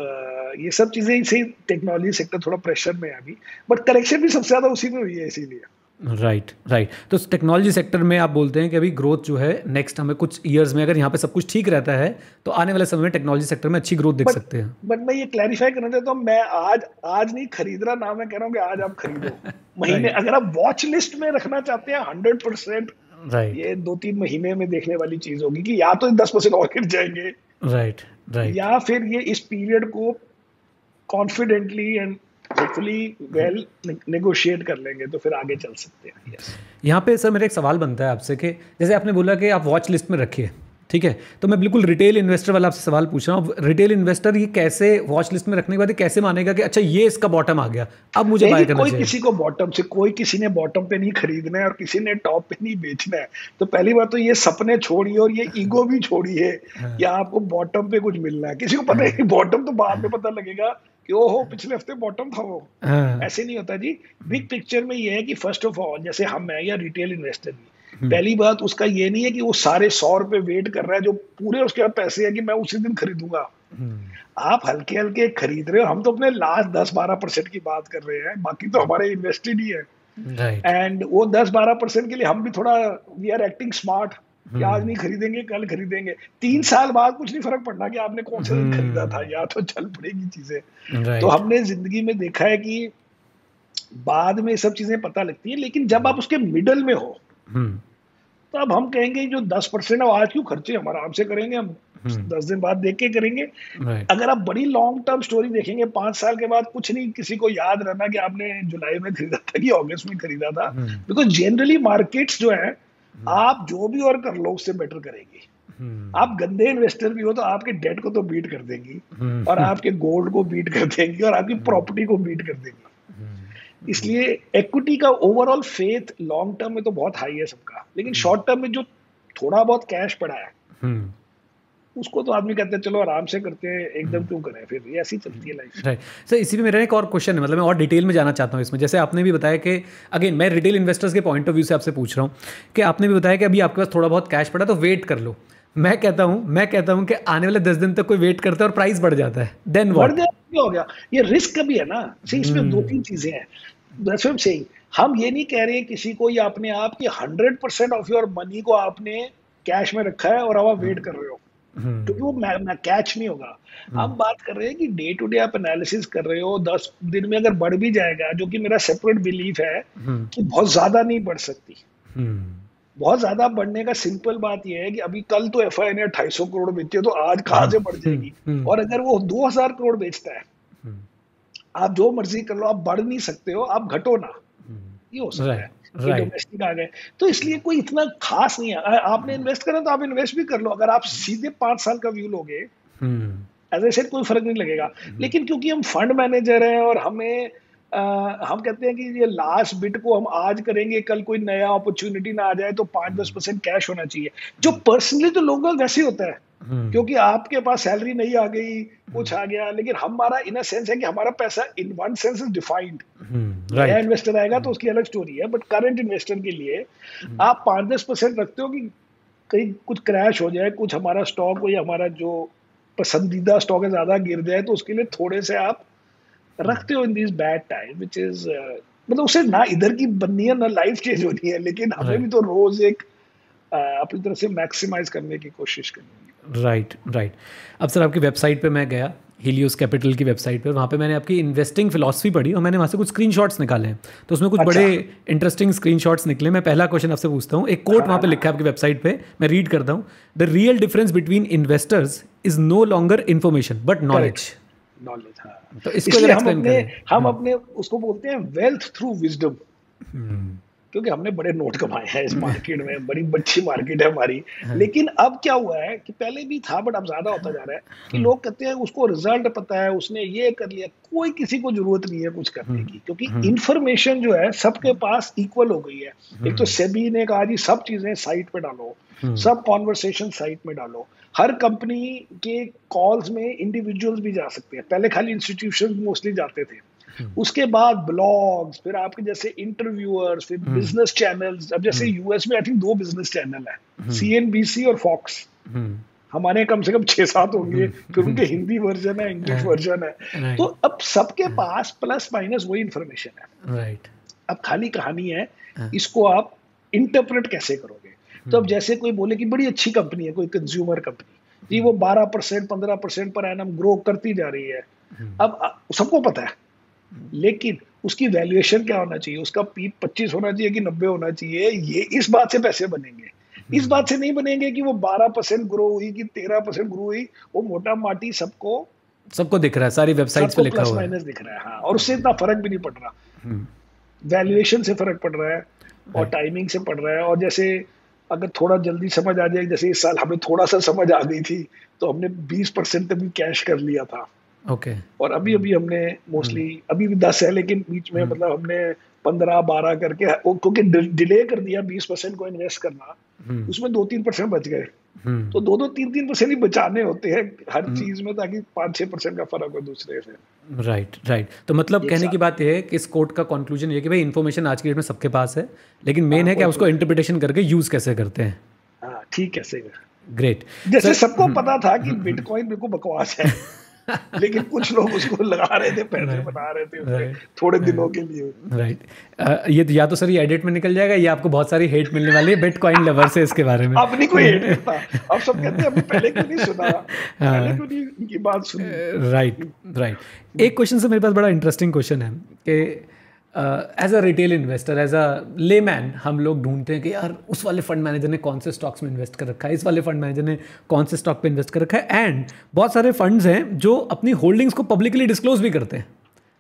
ये सब चीज़ें इसी टेक्नोलॉजी सेक्टर थोड़ा प्रेशर में है अभी। बट करेक्शन भी सबसे ज़्यादा उसी में हुई है इसीलिए। राइट राइट तो टेक्नोलॉजी सेक्टर में आप बोलते हैं कि अभी ग्रोथ जो है नेक्स्ट हमें कुछ ईयर्स में अगर यहाँ पे सब कुछ ठीक रहता है तो आने वाले समय में टेक्नोलॉजी सेक्टर में अच्छी ग्रोथ देख but, सकते हैं। बट मैं ये क्लैरिफाई करना चाहता हूँ मैं आज आज नहीं खरीद रहा ना मैं कह रहा हूँ कि आज आप खरीदो। महीने अगर आप वॉच लिस्ट में रखना चाहते हैं हंड्रेड परसेंट राइट ये दो तीन महीने में देखने वाली चीज़ होगी कि या तो दस परसेंट और गिर जाएँगे। राइट राइट या फिर ये इस पीरियड को confidently and hopefully well negotiate कर लेंगे तो फिर आगे चल सकते हैं yes. यहाँ पे सर मेरा एक सवाल बनता है आपसे कि जैसे आपने बोला कि आप वॉच लिस्ट में रखिए ठीक है? तो मैं बिल्कुल रिटेल इन्वेस्टर वाला आपसे सवाल पूछ रहा हूँ। रिटेल इन्वेस्टर ये कैसे वॉच लिस्ट में रखने के बाद कैसे मानेगा कि अच्छा ये इसका बॉटम आ गया अब मुझे बाय करना कोई चाहिए? किसी को बॉटम से कोई किसी ने बॉटम पे नहीं खरीदना है और किसी ने टॉप पे नहीं बेचना है। तो पहली बात तो ये सपने छोड़िए और ये ईगो भी छोड़िए हाँ। कि आपको बॉटम पे कुछ मिलना है। किसी को पता है। बॉटम तो बाद में पता लगेगा कि ओहो पिछले हफ़्ते बॉटम था वो। हाँ। ऐसे नहीं होता जी। बिग पिक्चर में ये है कि फ़र्स्ट ऑफ़ ऑल जैसे हम है या रिटेल इन्वेस्टर भी। पहली बात उसका ये नहीं है कि वो सारे सौ रुपए वेट कर रहा है जो पूरे उसके पास पैसे है कि मैं उसी दिन खरीदूँगा। हम्म। आप हल्के हल्के खरीद रहे हो। हम तो अपने लास्ट दस बारह परसेंट की बात कर रहे हैं बाकी तो हमारे इन्वेस्टेड ही है। एंड वो दस बारह परसेंट के लिए हम भी थोड़ा वी आर एक्टिंग स्मार्ट कि आज नहीं खरीदेंगे कल खरीदेंगे। तीन साल बाद कुछ नहीं फ़र्क पड़ना कि आपने कौन सा दिन खरीदा था या तो चल पड़ेगी चीज़ें। तो हमने ज़िंदगी में देखा है कि बाद में सब चीज़ें पता लगती है लेकिन जब आप उसके मिडल में हो हम्म। तो अब हम कहेंगे जो दस परसेंट आज क्यों खर्चे हम आराम से करेंगे हम हम्म। दस दिन बाद देख के करेंगे अगर आप बड़ी लॉन्ग टर्म स्टोरी देखेंगे पाँच साल के बाद कुछ नहीं किसी को याद रहना कि आपने जुलाई में खरीदा था कि अगस्त में खरीदा था बिकॉज़ जनरली मार्केट्स जो है हम्म। आप जो भी और कर लो उससे बेटर करेंगे हम्म। आप गंदे इन्वेस्टर भी हो तो आपके डेट को तो बीट कर देंगी। और आपके गोल्ड को बीट कर देंगी और आपकी प्रॉपर्टी को बीट कर देंगी इसलिए इक्विटी का ओवरऑल फेथ लॉन्ग टर्म में तो बहुत हाई है सबका। लेकिन शॉर्ट टर्म में जो थोड़ा बहुत कैश पड़ा है उसको तो आदमी कहते हैं चलो आराम से करते हैं एकदम क्यों करें? फिर ये ऐसी चलती है लाइफ राइट सर इसी में मेरा एक और क्वेश्चन है मतलब मैं और डिटेल में जाना चाहता हूँ इसमें। जैसे आपने भी बताया कि अगेन मैं रिटेल इन्वेस्टर्स के पॉइंट ऑफ़ व्यू से आपसे पूछ रहा हूँ कि आपने भी बताया कि अभी आपके पास थोड़ा बहुत कैश पड़ा तो वेट कर लो। मैं कहता हूँ मैं कहता हूँ कि आने वाले दस दिन तक कोई वेट करता है और प्राइस बढ़ जाता है। देन बढ़ गया हो गया। ये रिस्क भी है ना। इसमें दो तीन चीज़ें हैं। हम ये नहीं कह रहे किसी को या अपने आप की hundred percent of your money को आपने कैश में रखा है और अब आप वेट कर रहे हो। हम्म। क्योंकि वो कैच नहीं होगा। हम हम्म। बात कर रहे हैं कि डे टू डे आप एनालिसिस कर रहे हो दस दिन में अगर बढ़ भी जाएगा जो कि मेरा सेपरेट बिलीफ है हम्म। कि बहुत ज़्यादा नहीं बढ़ सकती। बहुत ज़्यादा बढ़ने का सिंपल बात यह है कि अभी कल तो एफ़ आई ने अठाई करोड़ बेची है तो आज कहा से बढ़ जाएगी? और अगर वो दो हज़ार करोड़ बेचता है आप जो मर्ज़ी कर लो आप बढ़ नहीं सकते हो आप घटो ना। ये हो सकता है डोमेस्टिक आ गए। तो इसलिए कोई इतना खास नहीं है। आपने इन्वेस्ट करा तो आप इन्वेस्ट भी कर लो। अगर आप सीधे पाँच साल का व्यू लोगे एज ए सेट कोई फ़र्क नहीं लगेगा। हम्म। लेकिन क्योंकि हम फंड मैनेजर हैं और हमें आ, हम कहते हैं कि ये लास्ट बिट को हम आज करेंगे कल कोई नया अपॉर्चुनिटी ना आ जाए तो पाँच दस परसेंट कैश होना चाहिए। जो पर्सनली तो लोगों का वैसे होता है। हम्म। क्योंकि आपके पास सैलरी नहीं आ गई कुछ आ गया लेकिन हमारा इन अ सेंस है कि हमारा पैसा in one sense is defined नया इन्वेस्टर आएगा तो उसकी अलग स्टोरी है बट करंट इन्वेस्टर के लिए हम्म। आप पाँच दस परसेंट रखते हो कि कहीं कुछ क्रैश हो जाए कुछ हमारा स्टॉक हो या हमारा जो पसंदीदा स्टॉक है ज़्यादा गिर जाए तो उसके लिए थोड़े से आप रखते हो in this bad time which is मतलब उसे ना इधर की बननी है ना लाइफ चेंज होनी है लेकिन हमें भी तो रोज एक uh, अपनी तरफ़ से मैक्सिमाइज करने की कोशिश करनी है। राइट राइट अब सर आपकी वेबसाइट पे मैं गया हीलियोस कैपिटल की वेबसाइट पे वहाँ पे मैंने आपकी इन्वेस्टिंग फिलॉसफी पढ़ी और मैंने वहाँ से कुछ स्क्रीनशॉट्स निकाले हैं। तो उसमें कुछ अच्छा। बड़े इंटरेस्टिंग स्क्रीनशॉट्स निकले। मैं पहला क्वेश्चन आपसे पूछता हूँ। एक कोट वहाँ पे लिखा है आपकी वेबसाइट पे मैं रीड करता हूँ। The real difference between investors is no longer information but knowledge knowledge हाँ। तो इसको हम अपने हम हम्म। अपने उसको बोलते हैं वेल्थ थ्रू विजडम क्योंकि हमने बड़े नोट कमाए हैं इस मार्केट में बड़ी बच्ची मार्केट है हमारी हाँ। लेकिन अब क्या हुआ है कि पहले भी था बट अब ज़्यादा होता जा रहा है कि हम्म। लोग कहते हैं उसको रिज़ल्ट पता है उसने ये कर लिया कोई किसी को ज़रूरत नहीं है कुछ करने हम्म। की क्योंकि। इंफॉर्मेशन जो है सबके पास इक्वल हो गई है एक। तो सेबी ने कहा जी सब चीज़ें साइट पे डालो सब कॉन्वर्सेशन साइट में डालो हर कंपनी के कॉल्स में इंडिविजुअल्स भी जा सकते हैं पहले खाली इंस्टीट्यूशन मोस्टली जाते थे। उसके बाद ब्लॉग्स फिर आपके जैसे इंटरव्यूअर्स फिर। बिज़नेस चैनल्स अब जैसे यूएस में आई थिंक दो बिज़नेस चैनल है। सीएनबीसी और फॉक्स हमारे कम से कम छह सात होंगे। फिर उनके हिंदी वर्जन है इंग्लिश। वर्जन है। तो अब सबके पास प्लस माइनस वही इंफॉर्मेशन है। राइट अब खाली कहानी है हाँ। इसको आप इंटरप्रेट कैसे करोगे? तो अब। जैसे कोई बोले कि बड़ी अच्छी कंपनी है कोई कंज्यूमर कंपनी जी वो 12 परसेंट पंद्रह परसेंट पर एनम ग्रो करती जा रही है। अब सबको पता है। लेकिन उसकी वैल्यूएशन क्या होना चाहिए? उसका पी पच्चीस होना चाहिए कि नब्बे होना चाहिए? ये इस बात से पैसे बनेंगे। इस बात से नहीं बनेंगे कि वो बारह परसेंट ग्रो हुई कि तेरह परसेंट ग्रो हुई। वो मोटा माटी सबको सबको दिख रहा है सारी वेबसाइट्स पे लिखा हुआ है। माइनस दिख रहा है हाँ। और उससे इतना फ़र्क भी नहीं पड़ रहा। हम्म, वैल्यूएशन से फ़र्क पड़ रहा है और टाइमिंग से पड़ रहा है। और जैसे अगर थोड़ा जल्दी समझ आ जाए जैसे इस साल हमें थोड़ा सा समझ आ गई थी तो हमने 20 परसेंट तक भी कैश कर लिया था। ओके और अभी अभी हमने मोस्टली अभी भी दस है लेकिन बीच में हम्म। मतलब हमने पंद्रह बारह करके क्योंकि डिले कर दिया बीस परसेंट को इन्वेस्ट करना उसमें दो तीन परसेंट बच गए। तो दो दो तीन तीन परसेंट ही बचाने होते हैं हर। चीज़ में ताकि पाँच छह परसेंट का फ़र्क हो दूसरे से। राइट राइट तो मतलब कहने की बात यह है कि इस कोर्ट का कंक्लूजन ये कि भाई इन्फॉर्मेशन आज की डेट में सबके पास है लेकिन मेन हाँ, है कि उसको इंटरप्रिटेशन करके यूज़ कैसे करते हैं? हाँ ठीक है सही ग्रेट जैसे सबको पता था कि बिटकॉइन बिल्कुल बकवास है। लेकिन कुछ लोग उसको लगा रहे थे पैसे Right. बना रहे थे उसके Right. थोड़े दिनों के लिए। राइट ये तो या तो सर ये एडिट में निकल जाएगा या आपको बहुत सारी हेट मिलने वाली है बिटकॉइन लवर से इसके बारे में। अब नहीं कोई हेट करता। अब सब कहते हैं अभी पहले क्यों नहीं सुना? हाँ। पहले क्यों नहीं इनकी बात सुनी? राइट राइट एक क्वेश्चन से मेरे पास बड़ा इंटरेस्टिंग क्वेश्चन है कि as a retail investor as a layman हम लोग ढूंढते हैं कि यार, उस वाले फंड मैनेजर ने कौन से स्टॉक्स में इन्वेस्ट कर रखा है? इस वाले फंड मैनेजर ने कौन से स्टॉक पे इन्वेस्ट कर रखा है? एंड बहुत सारे फंड्स हैं जो अपनी होल्डिंग्स को पब्लिकली डिस्क्लोज भी करते हैं।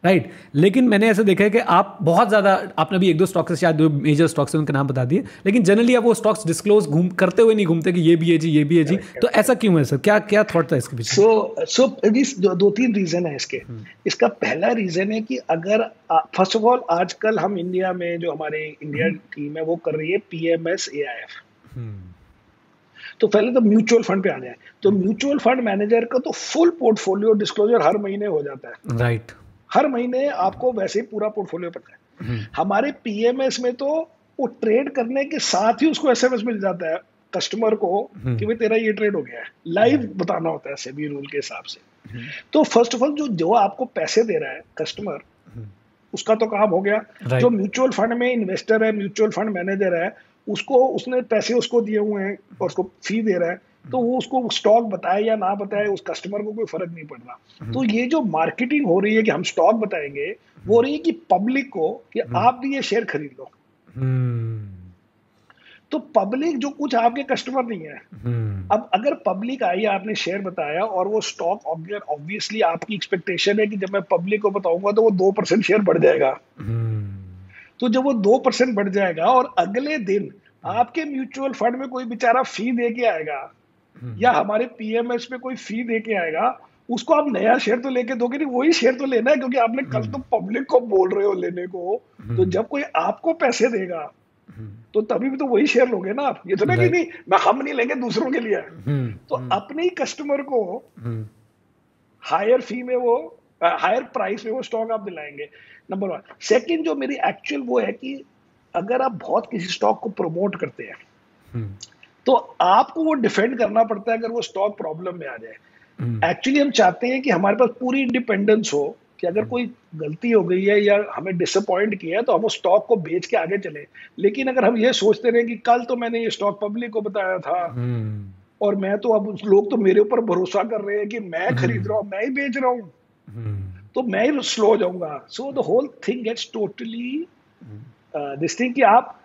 राइट लेकिन मैंने ऐसा देखा है कि आप बहुत ज़्यादा आपने अभी एक दो स्टॉक्स से शायद दो मेजर स्टॉक्स उनके नाम बता दिए। लेकिन जनरली आप वो स्टॉक्स डिस्क्लोज घूम करते हुए नहीं घूमते कि ये भी है जी ये भी है जी। तो ऐसा क्यों है सर? क्या क्या थॉट था इसके पीछे? सो सो दो, दो तीन रीजन है इसके। हम्म। इसका पहला रीजन है कि अगर फ़र्स्ट ऑफ़ ऑल आजकल हम इंडिया में जो हमारे इंडिया हम्म। टीम है वो कर रही है पी पीएमएस एआईएफ हम्म, तो पहले तो म्यूचुअल फंड पे आ जाए। तो म्यूचुअल फंड मैनेजर का तो फुल पोर्टफोलियो डिस्क्लोजर हर महीने हो जाता है। राइट हर महीने आपको वैसे ही पूरा पोर्टफोलियो पता है। हम्म, हमारे पीएमएस में तो वो ट्रेड करने के साथ ही उसको एसएमएस मिल जाता है कस्टमर को हम्म। कि भाई तेरा ये ट्रेड हो गया है। लाइव बताना होता है सेबी रूल के हिसाब से। हम्म। तो फ़र्स्ट ऑफ़ ऑल जो जो आपको पैसे दे रहा है कस्टमर हम्म। उसका तो काम हो गया। जो म्यूचुअल फंड में इन्वेस्टर है म्यूचुअल फंड मैनेजर है उसको उसने पैसे उसको दिए हुए हैं और उसको फ़ी दे रहा है। तो वो उसको स्टॉक बताए या ना बताए उस कस्टमर को कोई फ़र्क नहीं पड़ रहा तो ये जो मार्केटिंग हो रही है कि हम स्टॉक बताएँगे वो रही है कि पब्लिक को कि आप भी ये शेयर खरीद लो। हम्म, तो पब्लिक जो कुछ आपके कस्टमर नहीं है। हम्म, अब अगर पब्लिक आई आपने शेयर बताया और वो स्टॉक ऑब्वियसली आपकी एक्सपेक्टेशन है कि जब मैं पब्लिक को बताऊँगा तो वो दो परसेंट शेयर बढ़ जाएगा। हम्म, तो जब वो दो परसेंट बढ़ जाएगा और अगले दिन आपके म्यूचुअल फंड में कोई बेचारा फ़ी दे के आएगा हम्म। या हमारे पीएमएस में कोई फ़ी दे के आएगा उसको आप नया शेयर तो लेके दोगे नहीं वही शेयर तो लेना है क्योंकि आपने कल तो पब्लिक को बोल रहे हो लेने को। तो जब कोई आपको पैसे देगा हम्म, तो तभी भी तो वही शेयर लोगे ना आप। ये तो ना कि नहीं मैं हम नहीं लेंगे दूसरों के लिए हम्म, तो अपने ही कस्टमर को हम्म, हायर फ़ी में वो हायर प्राइस में वो स्टॉक आप दिलाएँगे नंबर वन सेकंड जो मेरी एक्चुअल वो है कि अगर आप बहुत किसी स्टॉक को प्रमोट करते हैं हम्म, तो आपको वो डिफेंड करना पड़ता है अगर वो स्टॉक प्रॉब्लम में आ जाए। हम्म, एक्चुअली हम चाहते हैं कि हमारे पास पूरी इंडिपेंडेंस हो कि अगर कोई गलती हो गई है या हमें डिसअपॉइंट किया है तो हम उस स्टॉक को बेच के आगे चले। लेकिन अगर हम ये सोचते रहे कि कल तो मैंने ये स्टॉक पब्लिक को बताया था हम्म, और मैं तो अब लोग तो मेरे ऊपर भरोसा कर रहे हैं कि मैं खरीद रहा हूँ मैं ही बेच रहा हूँ। हम्म, तो मैं ही स्लो हो जाऊँगा। So the whole thing gets totally this thing कि आप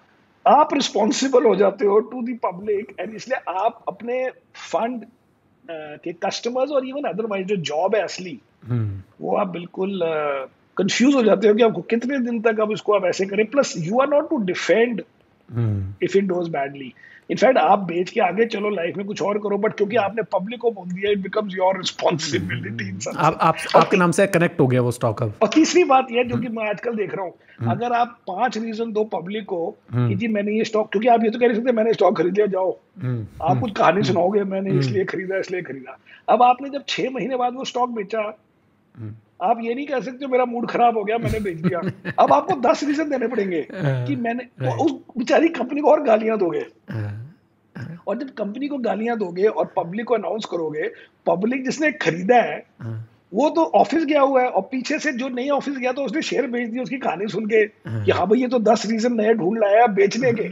आप रिस्पॉन्सिबल हो जाते हो टू दी पब्लिक एंड इसलिए आप अपने फंड के कस्टमर्स और इवन अदरवाइज़ जो जॉब है असली वो आप बिल्कुल कंफ्यूज हो जाते हो कि आपको कितने दिन तक आप इसको आप ऐसे करें। Plus you are not to defend if it does badly in fact आप बेच के आगे चलो लाइफ में कुछ और करो बट क्योंकि आपने पब्लिक को बोल दिया इट बिकम्स योर रिस्पॉन्सिबिलिटी आप आप आपके नाम से कनेक्ट हो गया वो स्टॉक अब। और तीसरी बात यह जो कि मैं आजकल देख रहा हूँ हम्म। अगर आप पाँच रीजन दो पब्लिक को हम्म। कि जी मैंने ये स्टॉक क्योंकि आप ये तो कह नहीं सकते मैंने स्टॉक खरीद लिया जाओ। हम्म। आप कुछ कहानी सुनाओगे मैंने इसलिए खरीदा इसलिए खरीदा। अब आपने जब छह महीने बाद वो स्टॉक बेचा आप ये नहीं कह सकते मेरा मूड खराब हो गया मैंने बेच दिया। अब आपको दस रीजन देने पड़ेंगे कि मैंने उस बेचारी कंपनी को और गालियाँ दोगे। और जब कंपनी को गालियाँ दोगे और पब्लिक को अनाउंस करोगे पब्लिक जिसने खरीदा है वो तो ऑफ़िस गया हुआ है और पीछे से जो नई ऑफ़िस गया तो उसने शेयर बेच दिया उसकी कहानी सुन के कि हाँ भाई ये तो दस रीजन नए ढूंढ लाया बेचने के।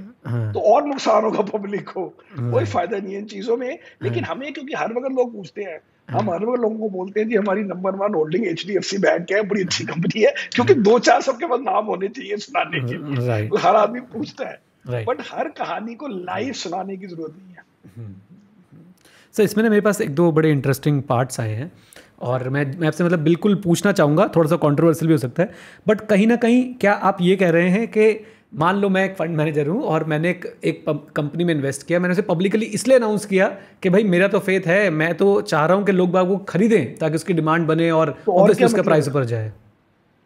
तो और नुकसान होगा पब्लिक को। कोई फ़ायदा नहीं है इन चीज़ों में। लेकिन हमें क्योंकि हर वक्त लोग पूछते हैं हम हर वक्त लोगों को बोलते हैं जी हमारी number one holding H D F C bank है बड़ी अच्छी कंपनी है क्योंकि दो चार सबके पास नाम होने चाहिए सुनाने के लिए। तो हर आदमी पूछता है। बट हर कहानी को लाइव सुनाने की ज़रूरत नहीं है। Sir hmm. इसमें ना मेरे पास एक दो बड़े इंटरेस्टिंग पार्ट्स आए हैं। और मैं मैं आपसे मतलब बिल्कुल पूछना चाहूँगा थोड़ा सा कंट्रोवर्शियल भी हो सकता है बट कहीं ना कहीं क्या आप ये कह रहे हैं कि मान लो मैं एक फंड मैनेजर हूँ और मैंने एक एक कंपनी में इन्वेस्ट किया मैंने उसे पब्लिकली इसलिए अनाउंस किया कि भाई मेरा तो फेथ है मैं तो चाह रहा हूँ कि लोग बाग वो खरीदें ताकि उसकी डिमांड बने और तो और उसका मतलब प्राइस ऊपर जाए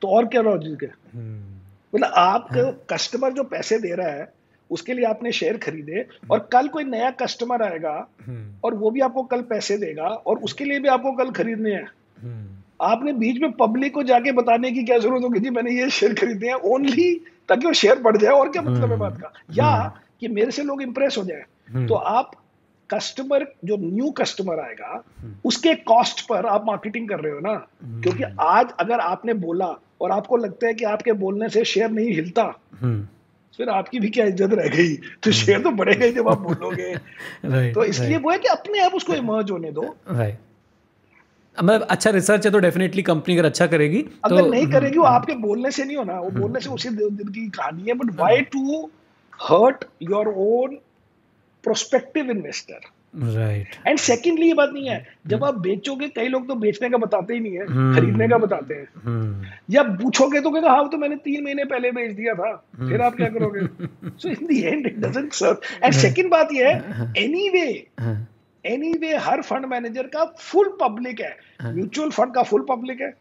तो और क्या लॉजिक है हम्म। मतलब आप कस्टमर हाँ। जो पैसे दे रहा है उसके लिए आपने शेयर खरीदे और कल कोई नया कस्टमर आएगा हम्म। और वो भी आपको कल पैसे देगा और उसके लिए भी आपको कल खरीदने हैं। हम्म। आपने बीच में पब्लिक को जाके बताने की क्या ज़रूरत होगी? जी मैंने ये शेयर खरीदे हैं ओनली ताकि वो शेयर बढ़ जाए। और क्या मतलब है हम्म। बात का? या कि मेरे से लोग इंप्रेस हो जाए। तो आप कस्टमर जो न्यू कस्टमर आएगा उसके कॉस्ट पर आप मार्केटिंग कर रहे हो ना? क्योंकि आज अगर आपने बोला और आपको लगता है कि आपके बोलने से शेयर नहीं हिलता फिर आपकी भी क्या इज़्ज़त रह गई? तो शेयर। तो बढ़ेगा ही जब आप बोलोगे। तो इसलिए वो है कि अपने आप उसको इमर्ज होने दो। मतलब अच्छा रिसर्च है तो डेफिनेटली कंपनी अगर अच्छा करेगी अगर तो, नहीं करेगी वो आपके बोलने से नहीं होना। वो बोलने से उसी दिन की कहानी है but why to hurt your own prospective investor right and secondly ये बात नहीं है। जब आप बेचोगे कई लोग तो बेचने का बताते ही नहीं है hmm. खरीदने का बताते हैं। hmm. या पूछोगे तो कहते हाँ तो मैंने तीन महीने पहले बेच दिया था। hmm. फिर आप क्या करोगे? So in the end it doesn't serve and second बात ये है एनीवे एनीवे हर फंड मैनेजर का फुल पब्लिक है। म्यूचुअल फंड का फुल पब्लिक है।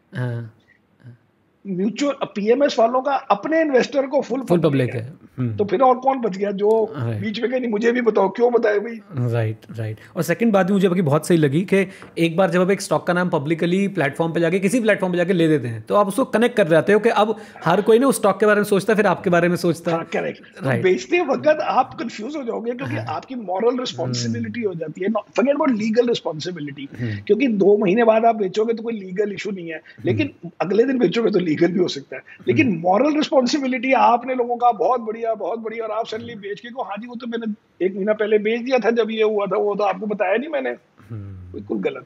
म्यूचुअल पीएमएस वालों का अपने इन्वेस्टर को फुल फुल पब्लिक है, है। हम्म। तो फिर और कौन बच गया जो बीच में नहीं मुझे भी बताओ क्यों बताए भाई? राइट राइट और सेकंड बात भी मुझे अभी बहुत सही लगी कि एक बार जब आप एक स्टॉक का नाम पब्लिकली प्लेटफॉर्म पे जाके किसी प्लेटफॉर्म पे जाके ले देते हैं तो आप उसको कनेक्ट कर जाते हो कि अब हर कोई ना उस स्टॉक के बारे में सोचता फिर आपके बारे में सोचता। करेक्ट हाँ, बेचते वक्त आप कंफ्यूज हो जाओगे क्योंकि हाँ। आपकी मॉरल रिस्पॉन्सिबिलिटी हो जाती है. फॉरगेट अबाउट लीगल रिस्पॉन्सिबिलिटी क्योंकि दो महीने बाद आप बेचोगे तो कोई लीगल इशू नहीं है. हम्म। लेकिन अगले दिन बेचोगे तो लीगल भी हो सकता है. लेकिन मॉरल रिस्पॉन्सिबिलिटी आपने लोगों का बहुत बढ़िया बहुत बढ़िया। और आप सडनली बेच के को हाँ जी वो तो मैंने एक महीना पहले बेच दिया था जब ये हुआ था वो तो आपको बताया नहीं मैंने। हम्म। बिल्कुल गलत।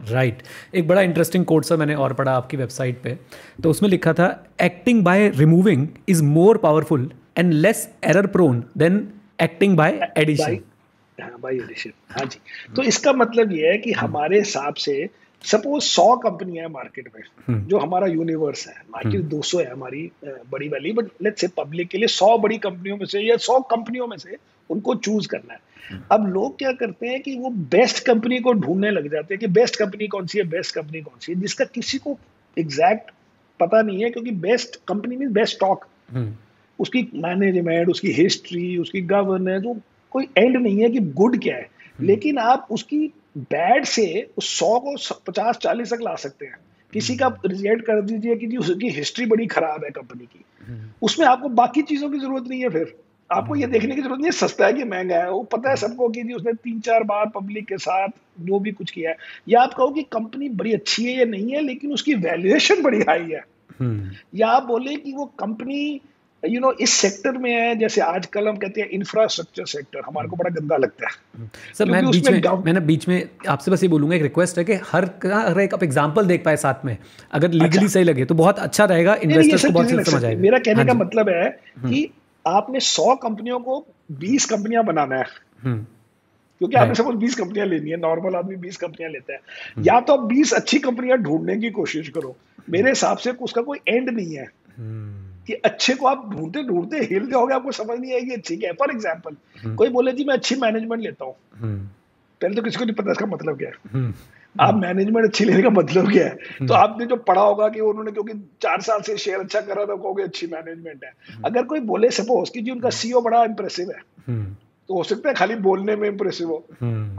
Right right. एक बड़ा इंटरेस्टिंग कोड सा मैंने और पढ़ा आपकी वेबसाइट पे। तो उसमें लिखा था acting by removing is more powerful and less error prone than acting by addition by addition हाँ जी। तो इसका मतलब ये है कि हमारे हिसाब से सपोज़ सौ कंपनियाँ हैं मार्केट में हम्म। जो हमारा यूनिवर्स है मार्केट हम्म। दो सौ है हमारी बड़ी वाली बट लेट्स से पब्लिक के लिए सौ बड़ी कंपनियों में से या सौ कंपनियों में से उनको चूज़ करना है हम्म। अब लोग क्या करते हैं कि वो बेस्ट कंपनी को ढूँढने लग जाते हैं कि बेस्ट कंपनी कौन सी है बेस्ट कंपनी कौन सी है जिसका किसी को एग्जैक्ट पता नहीं है क्योंकि best company mean best stock उसकी मैनेजमेंट उसकी हिस्ट्री उसकी गवर्नेंस वो कोई एंड नहीं है कि गुड क्या है लेकिन आप उसकी बैड से उस सौ को पचास चालीस तक ला सकते हैं। किसी का रिजेक्ट कर दीजिए कि जी उसकी हिस्ट्री बड़ी खराब है कंपनी की। उसमें आपको बाकी चीज़ों की ज़रूरत नहीं है फिर। आपको ये देखने की ज़रूरत नहीं है सस्ता है कि महँगा है। वो पता है सबको कि जी उसने तीन चार बार पब्लिक के साथ जो भी कुछ किया है। या आप कहो कि कंपनी बड़ी अच्छी है या नहीं है लेकिन उसकी वैल्यूएशन बड़ी हाई है। हम्म। या आप बोले कि वो कंपनी यू नो इस सेक्टर में है जैसे आजकल हम कहते हैं इंफ्रास्ट्रक्चर सेक्टर हमारे को बड़ा गंदा लगता है। सर मैं बीच में मैंने बीच में आपसे बस ये बोलूँगा एक रिक्वेस्ट है कि हर का हर एक आप एग्जांपल देख पाए साथ में। अगर लीगली अच्छा। सही लगे तो बहुत अच्छा रहेगा इन्वेस्टर्स को बहुत समझ आएगा। मेरा कहने हाँ का मतलब है हम्म। कि आपने सौ कंपनियों को बीस कंपनियाँ बनाना है। हम्म। क्योंकि आपने सपोज़ बीस कंपनियाँ लेनी है नॉर्मल आदमी बीस कंपनियाँ लेता है। हम्म। या तो आप बीस अच्छी कंपनियाँ ढूँढने की कोशिश करो। मेरे हिसाब से उसका कोई एंड नहीं है। कि अच्छे को आप ढूंढते ढूंढते हिल जाओगे आपको समझ नहीं आएगी अच्छी क्या है फॉर एग्ज़ाम्पल कोई बोले जी मैं अच्छी मैनेजमेंट लेता हूँ। पहले तो किसी को नहीं पता इसका मतलब क्या है। आप मैनेजमेंट अच्छी लेने का मतलब क्या है? तो हम्म। आपने जो पढ़ा होगा कि उन्होंने क्योंकि चार साल से शेयर अच्छा करा रहा था कहोगे अच्छी मैनेजमेंट है। हम्म। अगर कोई बोले सपोज़ कि जी उनका सीईओ बड़ा इंप्रेसिव है। हम्म। तो हो सकता है खाली बोलने में इम्प्रेसिव हो।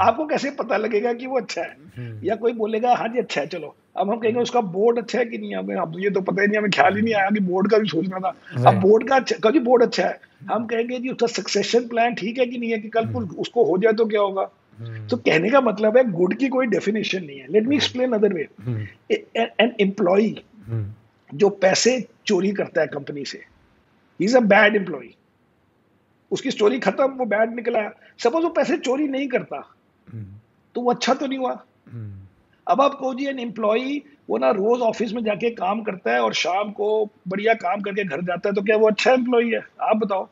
आपको कैसे पता लगेगा कि वो अच्छा है? या कोई बोलेगा हाँ जी अच्छा है चलो। अब हम कहेंगे उसका बोर्ड अच्छा है कि नहीं? हमें अब ये तो पता ही नहीं हमें ख्याल ही नहीं आया कि बोर्ड का भी सोचना था। अब बोर्ड का अच्छा कभी बोर्ड अच्छा है? हम कहेंगे जी उसका सक्सेशन प्लान ठीक है कि नहीं है कि कल उसको हो जाए तो क्या होगा. तो कहने का मतलब है गुड की कोई डेफिनेशन नहीं है। Let me explain other way an employee जो पैसे चोरी करता है कंपनी से इज़ अ बैड एम्प्लॉय उसकी स्टोरी खत्म वो बैड निकला। सपोज़ वो पैसे चोरी नहीं करता hmm. तो वो अच्छा तो नहीं हुआ। hmm. अब आप कहो जी एन एम्प्लॉय वो ना रोज ऑफ़िस में जाके काम करता है और शाम को बढ़िया काम करके घर जाता है तो क्या वो अच्छा एम्प्लॉय है? आप बताओ।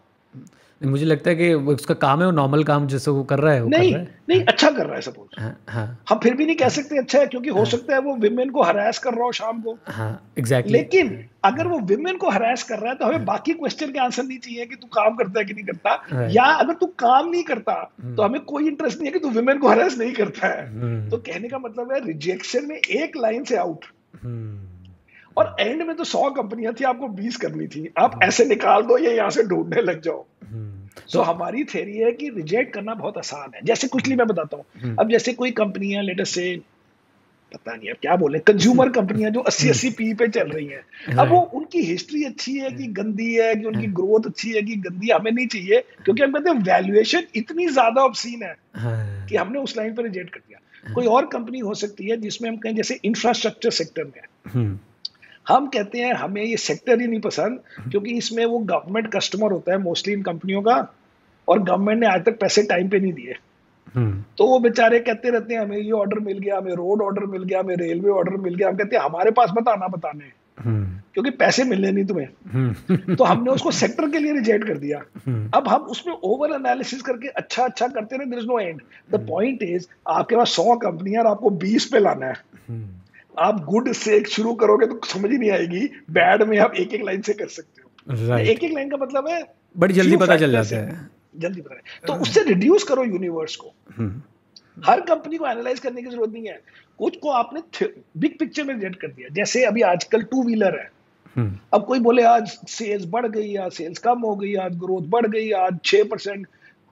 मुझे लगता है कि उसका काम है वो नॉर्मल काम जैसे वो कर रहा है वो नहीं कर रहा है? नहीं अच्छा कर रहा है सपोज़ हाँ, हाँ, हम फिर भी नहीं कह सकते अच्छा है क्योंकि हो हाँ, सकता है वो विमेन को हरास कर रहा हो शाम को। हाँ, exactly. लेकिन अगर वो विमेन को हरास कर रहा है तो हमें बाकी क्वेश्चन के आंसर नहीं चाहिए कि तू काम करता है कि नहीं करता या अगर तू काम नहीं करता हम्म। तो हमें कोई इंटरेस्ट नहीं है कि तू विमेन को हरास नहीं करता है। हम्म। तो कहने का मतलब है रिजेक्शन में एक लाइन से आउट। और एंड में तो सौ कंपनियाँ थी आपको बीस करनी थी। आप ऐसे निकाल दो ये यहाँ से ढूँढने लग जाओ। तो so, हमारी थेरी है कि रिजेक्ट करना बहुत आसान है। जैसे कुछ मैं बताता हूँ। हम्म। अब जैसे कोई कंपनियाँ लेटर से पता नहीं अब क्या बोले कंज्यूमर कंपनियाँ जो 80 80 पी पे चल रही हैं। अब वो उनकी हिस्ट्री अच्छी है कि गंदी है कि उनकी ग्रोथ हाँ। अच्छी है कि गंदी है हमें नहीं चाहिए क्योंकि हम कहते हैं वैल्यूएशन इतनी ज़्यादा ऑप्सीन है हाँ। कि हमने उस लाइन पर रिजेक्ट कर दिया। हाँ। कोई और कंपनी हो सकती है जिसमें हम कहें जैसे इंफ्रास्ट्रक्चर सेक्टर में हम्म। हम कहते हैं हमें ये सेक्टर ही नहीं पसंद क्योंकि इसमें वो गवर्नमेंट कस्टमर होता है मोस्टली इन कंपनियों का और गवर्नमेंट ने आज तक पैसे टाइम पे नहीं दिए। हम्म। तो वो बेचारे कहते रहते हैं हमें ये ऑर्डर मिल गया हमें रोड ऑर्डर मिल गया हमें रेलवे ऑर्डर मिल गया। हम कहते हैं हमारे पास बताना बताने हम्म। क्योंकि पैसे मिलने नहीं तुम्हें। हम्म। तो हमने उसको सेक्टर के लिए रिजेक्ट कर दिया। अब हम उसमें ओवर एनालिसिस करके अच्छा अच्छा करते रहे there is no end the point is आपके पास सौ कंपनियाँ आपको बीस पे लाना है। आप गुड से एक शुरू करोगे तो समझ ही नहीं आएगी। बैड में आप एक एक लाइन से कर सकते हो। Right. एक एक लाइन का मतलब है बड़ी जल्दी पता चल जाता है। जल्दी पता है। तो उससे रिड्यूस करो यूनिवर्स को। हम्म। हर कंपनी को एनालाइज करने की ज़रूरत नहीं है। कुछ को आपने बिग पिक्चर में रिजेक्ट कर दिया। जैसे अभी आजकल टू व्हीलर है। हम्म। अब कोई बोले आज सेल्स बढ़ गई आज सेल्स कम हो गई आज ग्रोथ बढ़ गई आज छह परसेंट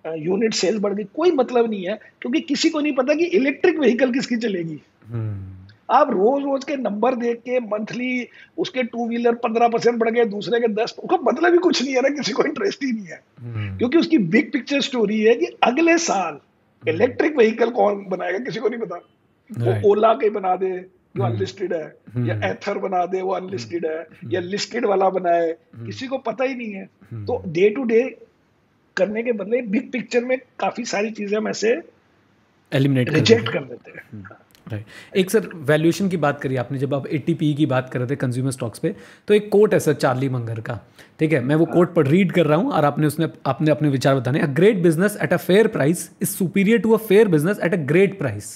यूनिट सेल्स बढ़ गई। कोई मतलब नहीं है क्योंकि किसी को नहीं पता कि इलेक्ट्रिक व्हीकल किसकी चलेगी। हम्म। आप रोज रोज के नंबर देख के मंथली उसके टू व्हीलर पंद्रह परसेंट बढ़ गए दूसरे के दस उसका मतलब ही कुछ नहीं है ना किसी को इंटरेस्ट ही नहीं है। हम्म। क्योंकि उसकी बिग पिक्चर स्टोरी है कि अगले साल इलेक्ट्रिक हम्म। व्हीकल कौन बनाएगा किसी को नहीं पता। वो ओला के बना दे जो अनलिस्टेड हम्म। है या एथर बना दे वो अनलिस्टेड है या लिस्टेड वाला बनाए किसी को पता ही नहीं है। तो डे टू डे करने के बदले बिग पिक्चर में काफ़ी सारी चीज़ें हम ऐसे रिजेक्ट कर देते हैं। राइट एक सर वैल्यूएशन की बात करी आपने जब आप ए की बात कर रहे थे कंज्यूमर स्टॉक्स पे तो एक कोट है सर चार्ली मंगर का। ठीक है? मैं वो कोट पर रीड कर रहा हूँ और आपने उसने आपने अपने विचार बताने a great business at a fair price is superior to a fair business at a great price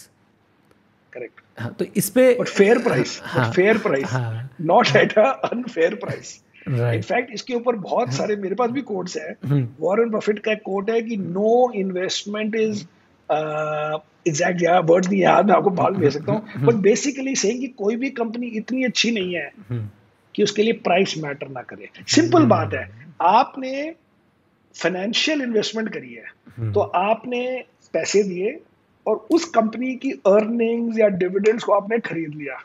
correct हाँ तो इस पे fair price fair price not at an unfair price in fact इसके ऊपर बहुत हाँ। सारे मेरे पास भी कोट्स है। वॉरेन बफेट का कोट है कि नो इन्वेस्टमेंट इज़ एग्जैक्ट या वर्ड्स नहीं याद मैं आपको बाद भेज सकता हूँ। बट बेसिकली सेइंग कि कोई भी कंपनी इतनी अच्छी नहीं है हम्म। कि उसके लिए प्राइस मैटर ना करे। Simple hmm. बात है आपने फाइनेंशियल इन्वेस्टमेंट करी है हम्म। तो आपने पैसे दिए और उस कंपनी की अर्निंग्स या डिविडेंड्स को आपने खरीद लिया।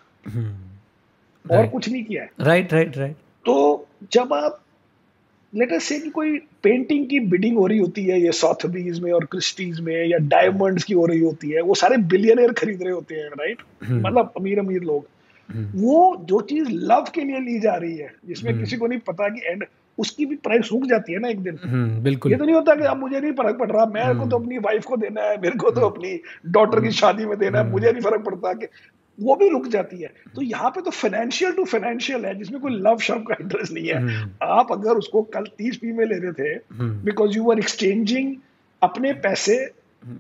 और कुछ नहीं किया है। राइट राइट राइट तो जब आप लेटर से कि कोई पेंटिंग की बिडिंग हो रही होती है ये सॉथबीज में और क्रिस्टीज में या डायमंड्स की हो रही होती है वो सारे बिलियनियर खरीद रहे होते हैं राइट हम्म। मतलब अमीर अमीर लोग। हम्म। वो जो चीज़ लव के लिए ली जा रही है जिसमें हम्म। किसी को नहीं पता कि एंड उसकी भी प्राइस सूख जाती है ना एक दिन। बिल्कुल। ये तो नहीं होता कि अब मुझे नहीं फ़र्क पड़ रहा मेरे को तो अपनी वाइफ को देना है मेरे को तो अपनी डॉटर की शादी में देना है मुझे नहीं फ़र्क पड़ता कि वो भी रुक जाती है। तो यहाँ पे तो फाइनेंशियल टू फाइनेंशियल है जिसमें कोई लव शव का इंटरेस्ट नहीं है। हम्म। आप अगर उसको कल तीस पी में ले रहे थे बिकॉज़ यू आर एक्सचेंजिंग अपने पैसे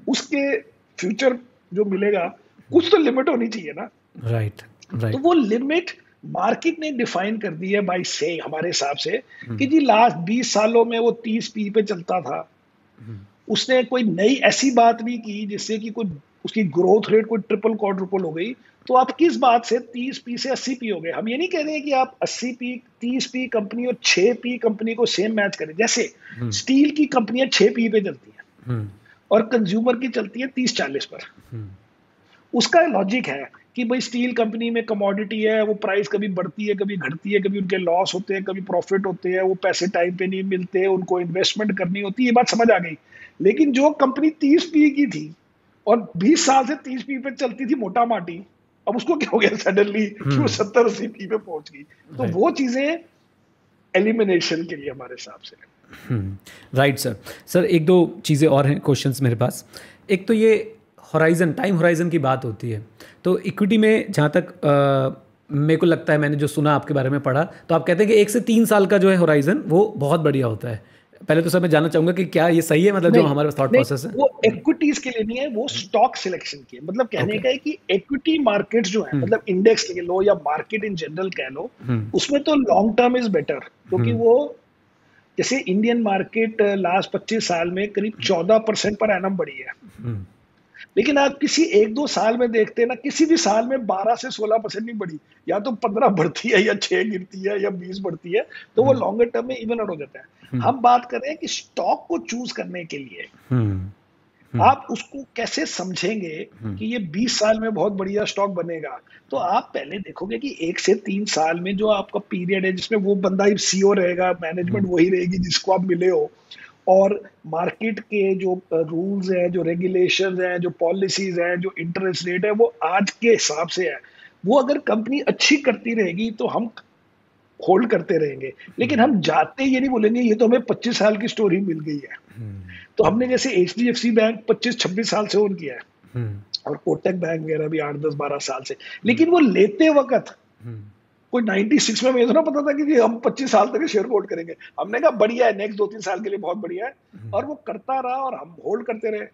उसके फ्यूचर जो मिलेगा कुछ तो लिमिट होनी चाहिए ना। राइट राइट तो वो लिमिट मार्केट ने डिफाइन कर दी है बाई से हमारे हिसाब से कि जी लास्ट 20 सालों में वो 30 पी पे चलता था। उसने कोई नई ऐसी बात नहीं की जिससे कि कोई उसकी ग्रोथ रेट कोई ट्रिपल क्वाड्रुपल हो गई तो आप किस बात से 30 पी से 80 पी हो गए? हम ये नहीं कह रहे हैं कि आप 80 पी 30 पी कंपनी और 6 पी कंपनी को सेम मैच करें। जैसे स्टील की कंपनियाँ 6 पी पे चलती हैं और कंज्यूमर की चलती है 30 40 पर। उसका लॉजिक है कि भाई स्टील कंपनी में कमोडिटी है वो प्राइस कभी बढ़ती है कभी घटती है कभी उनके लॉस होते हैं कभी प्रॉफिट होते हैं वो पैसे टाइम पे नहीं मिलते उनको इन्वेस्टमेंट करनी होती है ये बात समझ आ गई। लेकिन जो कंपनी तीस पी की थी और बीस साल से तीस पी पे चलती थी मोटा माटी। अब उसको क्या हो गया सडनली कि वो हम्म। सत्तर अस्सी पी पे पहुँच गई। तो वो चीज़ें एलिमिनेशन के लिए हमारे हिसाब से राइट सर सर एक दो चीज़ें और हैं क्वेश्चंस मेरे पास। एक तो ये हॉराइजन टाइम हॉराइजन की बात होती है। तो इक्विटी में जहाँ तक मेरे को लगता है मैंने जो सुना आपके बारे में पढ़ा तो आप कहते हैं कि एक से तीन साल का जो है होराइजन वो बहुत बढ़िया होता है। पहले तो सर मैं जानना चाहूँगा कि क्या ये सही है मतलब जो हमारे पास थॉट प्रोसेस है वो इक्विटीज के लिए नहीं है वो स्टॉक सिलेक्शन की है मतलब कहने okay. का है कि इक्विटी मार्केट जो है हम्म। मतलब इंडेक्स ले लो या मार्केट इन जनरल कह लो हम्म। उसमें तो लॉन्ग टर्म इज़ बेटर क्योंकि हम्म। वो जैसे इंडियन मार्केट लास्ट पच्चीस साल में करीब चौदह परसेंट पर एनम बढ़ी है लेकिन आप किसी एक दो साल में देखते हैं ना किसी भी साल में बारह से सोलह परसेंट नहीं बढ़ी या तो पंद्रह बढ़ती है या छह गिरती है या बीस बढ़ती है तो वो लॉन्गर। टर्म में इवन आउट हो जाता है। हम बात कर रहे हैं कि स्टॉक को चूज़ करने के लिए। हम्म। आप उसको कैसे समझेंगे कि ये 20 साल में बहुत बढ़िया स्टॉक बनेगा? तो आप पहले देखोगे कि एक से तीन साल में जो आपका पीरियड है जिसमें वो बंदा ही सीओ रहेगा मैनेजमेंट वही रहेगी जिसको आप मिले हो। और मार्केट के जो रूल्स हैं जो रेगुलेशन हैं जो पॉलिसीज़ हैं जो इंटरेस्ट रेट है वो आज के हिसाब से है। वो अगर कंपनी अच्छी करती रहेगी तो हम होल्ड करते रहेंगे लेकिन हम जाते ये नहीं बोलेंगे, ये तो हमें 25 साल की स्टोरी मिल गई है। तो हमने जैसे H D F C bank पच्चीस, छब्बीस साल से ओन किया है। और कोटक बैंक वगैरह भी आठ, दस, बारह साल से लेकिन वो लेते वक्त। कोई 96 में मुझे तो ना पता था कि हम 25 साल तक शेयर होल्ड करेंगे हमने कहा, बढ़िया है नेक्स्ट दो तीन साल के लिए बहुत बढ़िया है। और वो करता रहा और हम होल्ड करते रहे।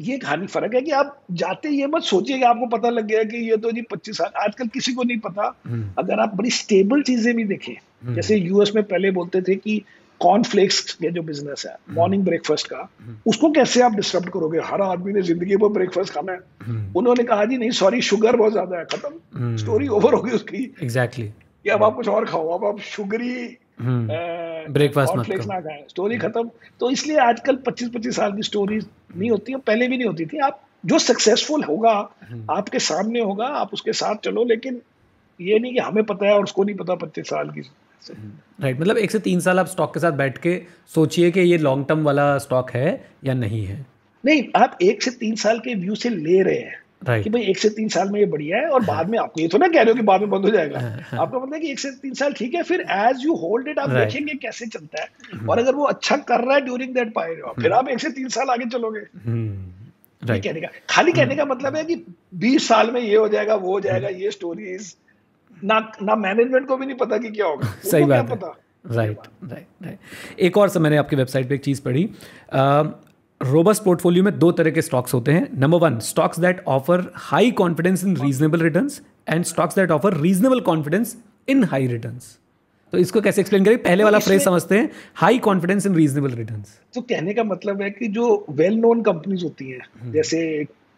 ये कहानी फ़र्क है कि आप जाते ये मत सोचिए कि आपको पता लग गया कि ये तो जी 25 साल आजकल किसी को नहीं पता हम्म। अगर आप बड़ी स्टेबल चीज़ें भी देखें जैसे यूएस में पहले बोलते थे कि कॉर्नफ्लेक्स के जो बिज़नेस है मॉर्निंग हम्म। ब्रेकफास्ट का हम्म। उसको कैसे आप डिस्टर्ब करोगे हर आदमी ने ज़िंदगी में ब्रेकफास्ट खाना है हम्म। उन्होंने कहा जी नहीं सॉरी शुगर बहुत ज़्यादा है खत्म स्टोरी ओवर होगी उसकी एग्जैक्टली कि अब आप कुछ और खाओ अब आप शुगरी ब्रेकफास्ट मत ना खाएँ। स्टोरी खत्म। तो इसलिए आजकल 25-25 साल की स्टोरी नहीं होती है पहले भी नहीं होती थी। आप जो सक्सेसफुल होगा आपके सामने होगा आप उसके साथ चलो लेकिन ये नहीं कि हमें पता है और उसको नहीं पता पच्चीस साल की। राइट मतलब एक से तीन साल आप स्टॉक के साथ बैठ के सोचिए कि ये लॉन्ग टर्म वाला स्टॉक है या नहीं है। नहीं आप एक से तीन साल के व्यू से ले रहे हैं। Right. कि भाई एक से तीन साल में ये बढ़िया है और बाद में आपको ये तो ना कह रहे हो कि बाद में बंद हो जाएगा। हाँ, हाँ। आपका मतलब कि एक से तीन साल ठीक है फिर एज यू होल्ड इट आप right. देखेंगे कैसे चलता है। हम्म। और अगर वो अच्छा कर रहा है ड्यूरिंग दैट पाए फिर आप एक से तीन साल आगे चलोगे। हम्म। कहने का खाली कहने का मतलब है कि बीस साल में ये हो जाएगा वो हो जाएगा ये स्टोरीज ना ना मैनेजमेंट को भी नहीं पता कि क्या होगा। सही बात है। राइट राइट राइट एक और से मैंने आपकी वेबसाइट पे एक चीज़ पढ़ी। रोबस्ट पोर्टफोलियो में दो तरह के स्टॉक्स होते हैं number one stocks that offer high confidence in reasonable return and stocks that offer reasonable confidence in high return तो इसको कैसे एक्सप्लेन करें पहले वाला फ्रेज समझते हैं high confidence in reasonable return तो कहने का मतलब है कि जो वेल नोन कंपनीज़ होती हैं हम्म। जैसे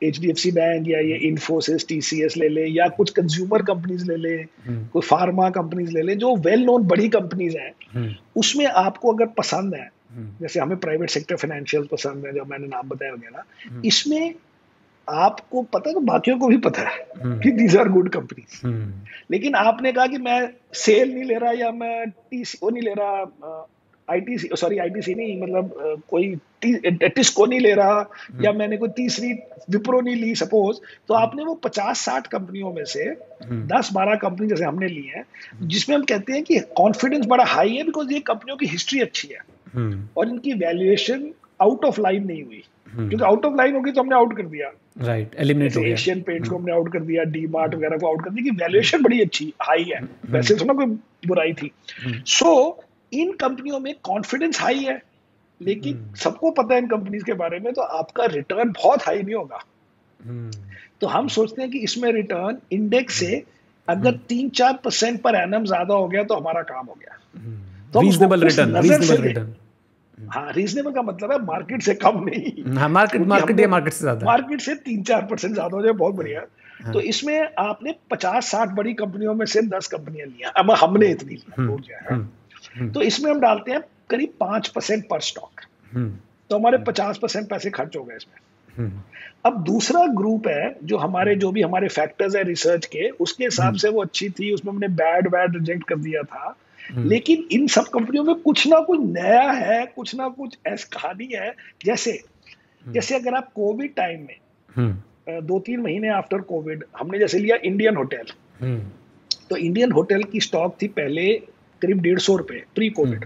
H D F C bank या ये इन्फोसिस टी सी एस ले ले या कुछ कंज्यूमर कंपनीज़ ले ले हम्म। कोई फार्मा कंपनीज़ ले लें जो वेल नोन बड़ी कंपनीज़ हैं हम्म। उसमें आपको अगर पसंद है। जैसे हमें प्राइवेट सेक्टर फाइनेंशियल पसंद है जब मैंने नाम बताया वगैरह इसमें आपको पता है तो बाकियों को भी पता है कि दीज आर गुड कंपनीज़ लेकिन आपने कहा कि मैं सेल नहीं ले रहा या मैं टी वो नहीं ले रहा आईटीसी सॉरी आईटीसी नहीं मतलब कोई टिस्को नहीं ले रहा या हम्म। मैंने कोई तीसरी विप्रो नहीं ली सपोज़ तो हम्म। आपने वो पचास साठ कंपनियों में से हम्म। दस बारह कंपनी जैसे हमने ली है जिसमें हम कहते हैं कि कॉन्फिडेंस बड़ा हाई है बिकॉज़ ये कंपनियों की हिस्ट्री अच्छी है। और इनकी वैल्यूएशन आउट ऑफ़ लाइन नहीं हुई। क्योंकि आउट ऑफ़ लाइन होगी तो हमने आउट कर दिया। राइट एलिमिनेट हो गया। एशियन पेंट्स को हमने आउट कर दिया डी मार्ट वगैरह को आउट कर दिया कि वैल्यूएशन बड़ी अच्छी हाई है। वैसे तो ना कोई बुराई थी। सो इन कंपनियों में कॉन्फिडेंस हाई है। लेकिन सबको पता है इन कंपनीज़ के बारे में तो आपका रिटर्न बहुत हाई नहीं होगा। तो हम सोचते हैं कि इसमें रिटर्न इंडेक्स से अगर तीन चार परसेंट पर एनम ज़्यादा हो गया तो हमारा काम हो गया। तो रीजनेबल रिटर्न रीजनेबल रिटर्न हाँ रीजनेबल का मतलब है मार्केट से कम नहीं। हाँ मार्केट मार्केट या मार्केट से ज़्यादा। मार्केट से तीन चार परसेंट ज़्यादा हो जाए बहुत बढ़िया। हाँ. तो इसमें आपने पचास साठ बड़ी कंपनियों में से दस कंपनियाँ लिया। अब हमने इतनी ली हम्म, हम्म, हम्म। तो इसमें हम डालते हैं करीब पाँच परसेंट पर स्टॉक तो हमारे पचास परसेंट पैसे खर्च हो गए इसमें। अब दूसरा ग्रुप है जो हमारे जो भी हमारे फैक्टर्स है रिसर्च के उसके हिसाब से वो अच्छी थी उसमें हमने बैड बैड रिजेक्ट कर दिया था। लेकिन इन सब कंपनियों में कुछ ना कुछ नया है कुछ ना कुछ ऐसी कहानी है। जैसे जैसे अगर आप कोविड टाइम में दो तीन महीने आफ्टर कोविड हमने जैसे लिया इंडियन होटल। हम्म। तो इंडियन होटल की स्टॉक थी पहले करीब डेढ़ सौ रुपए प्री कोविड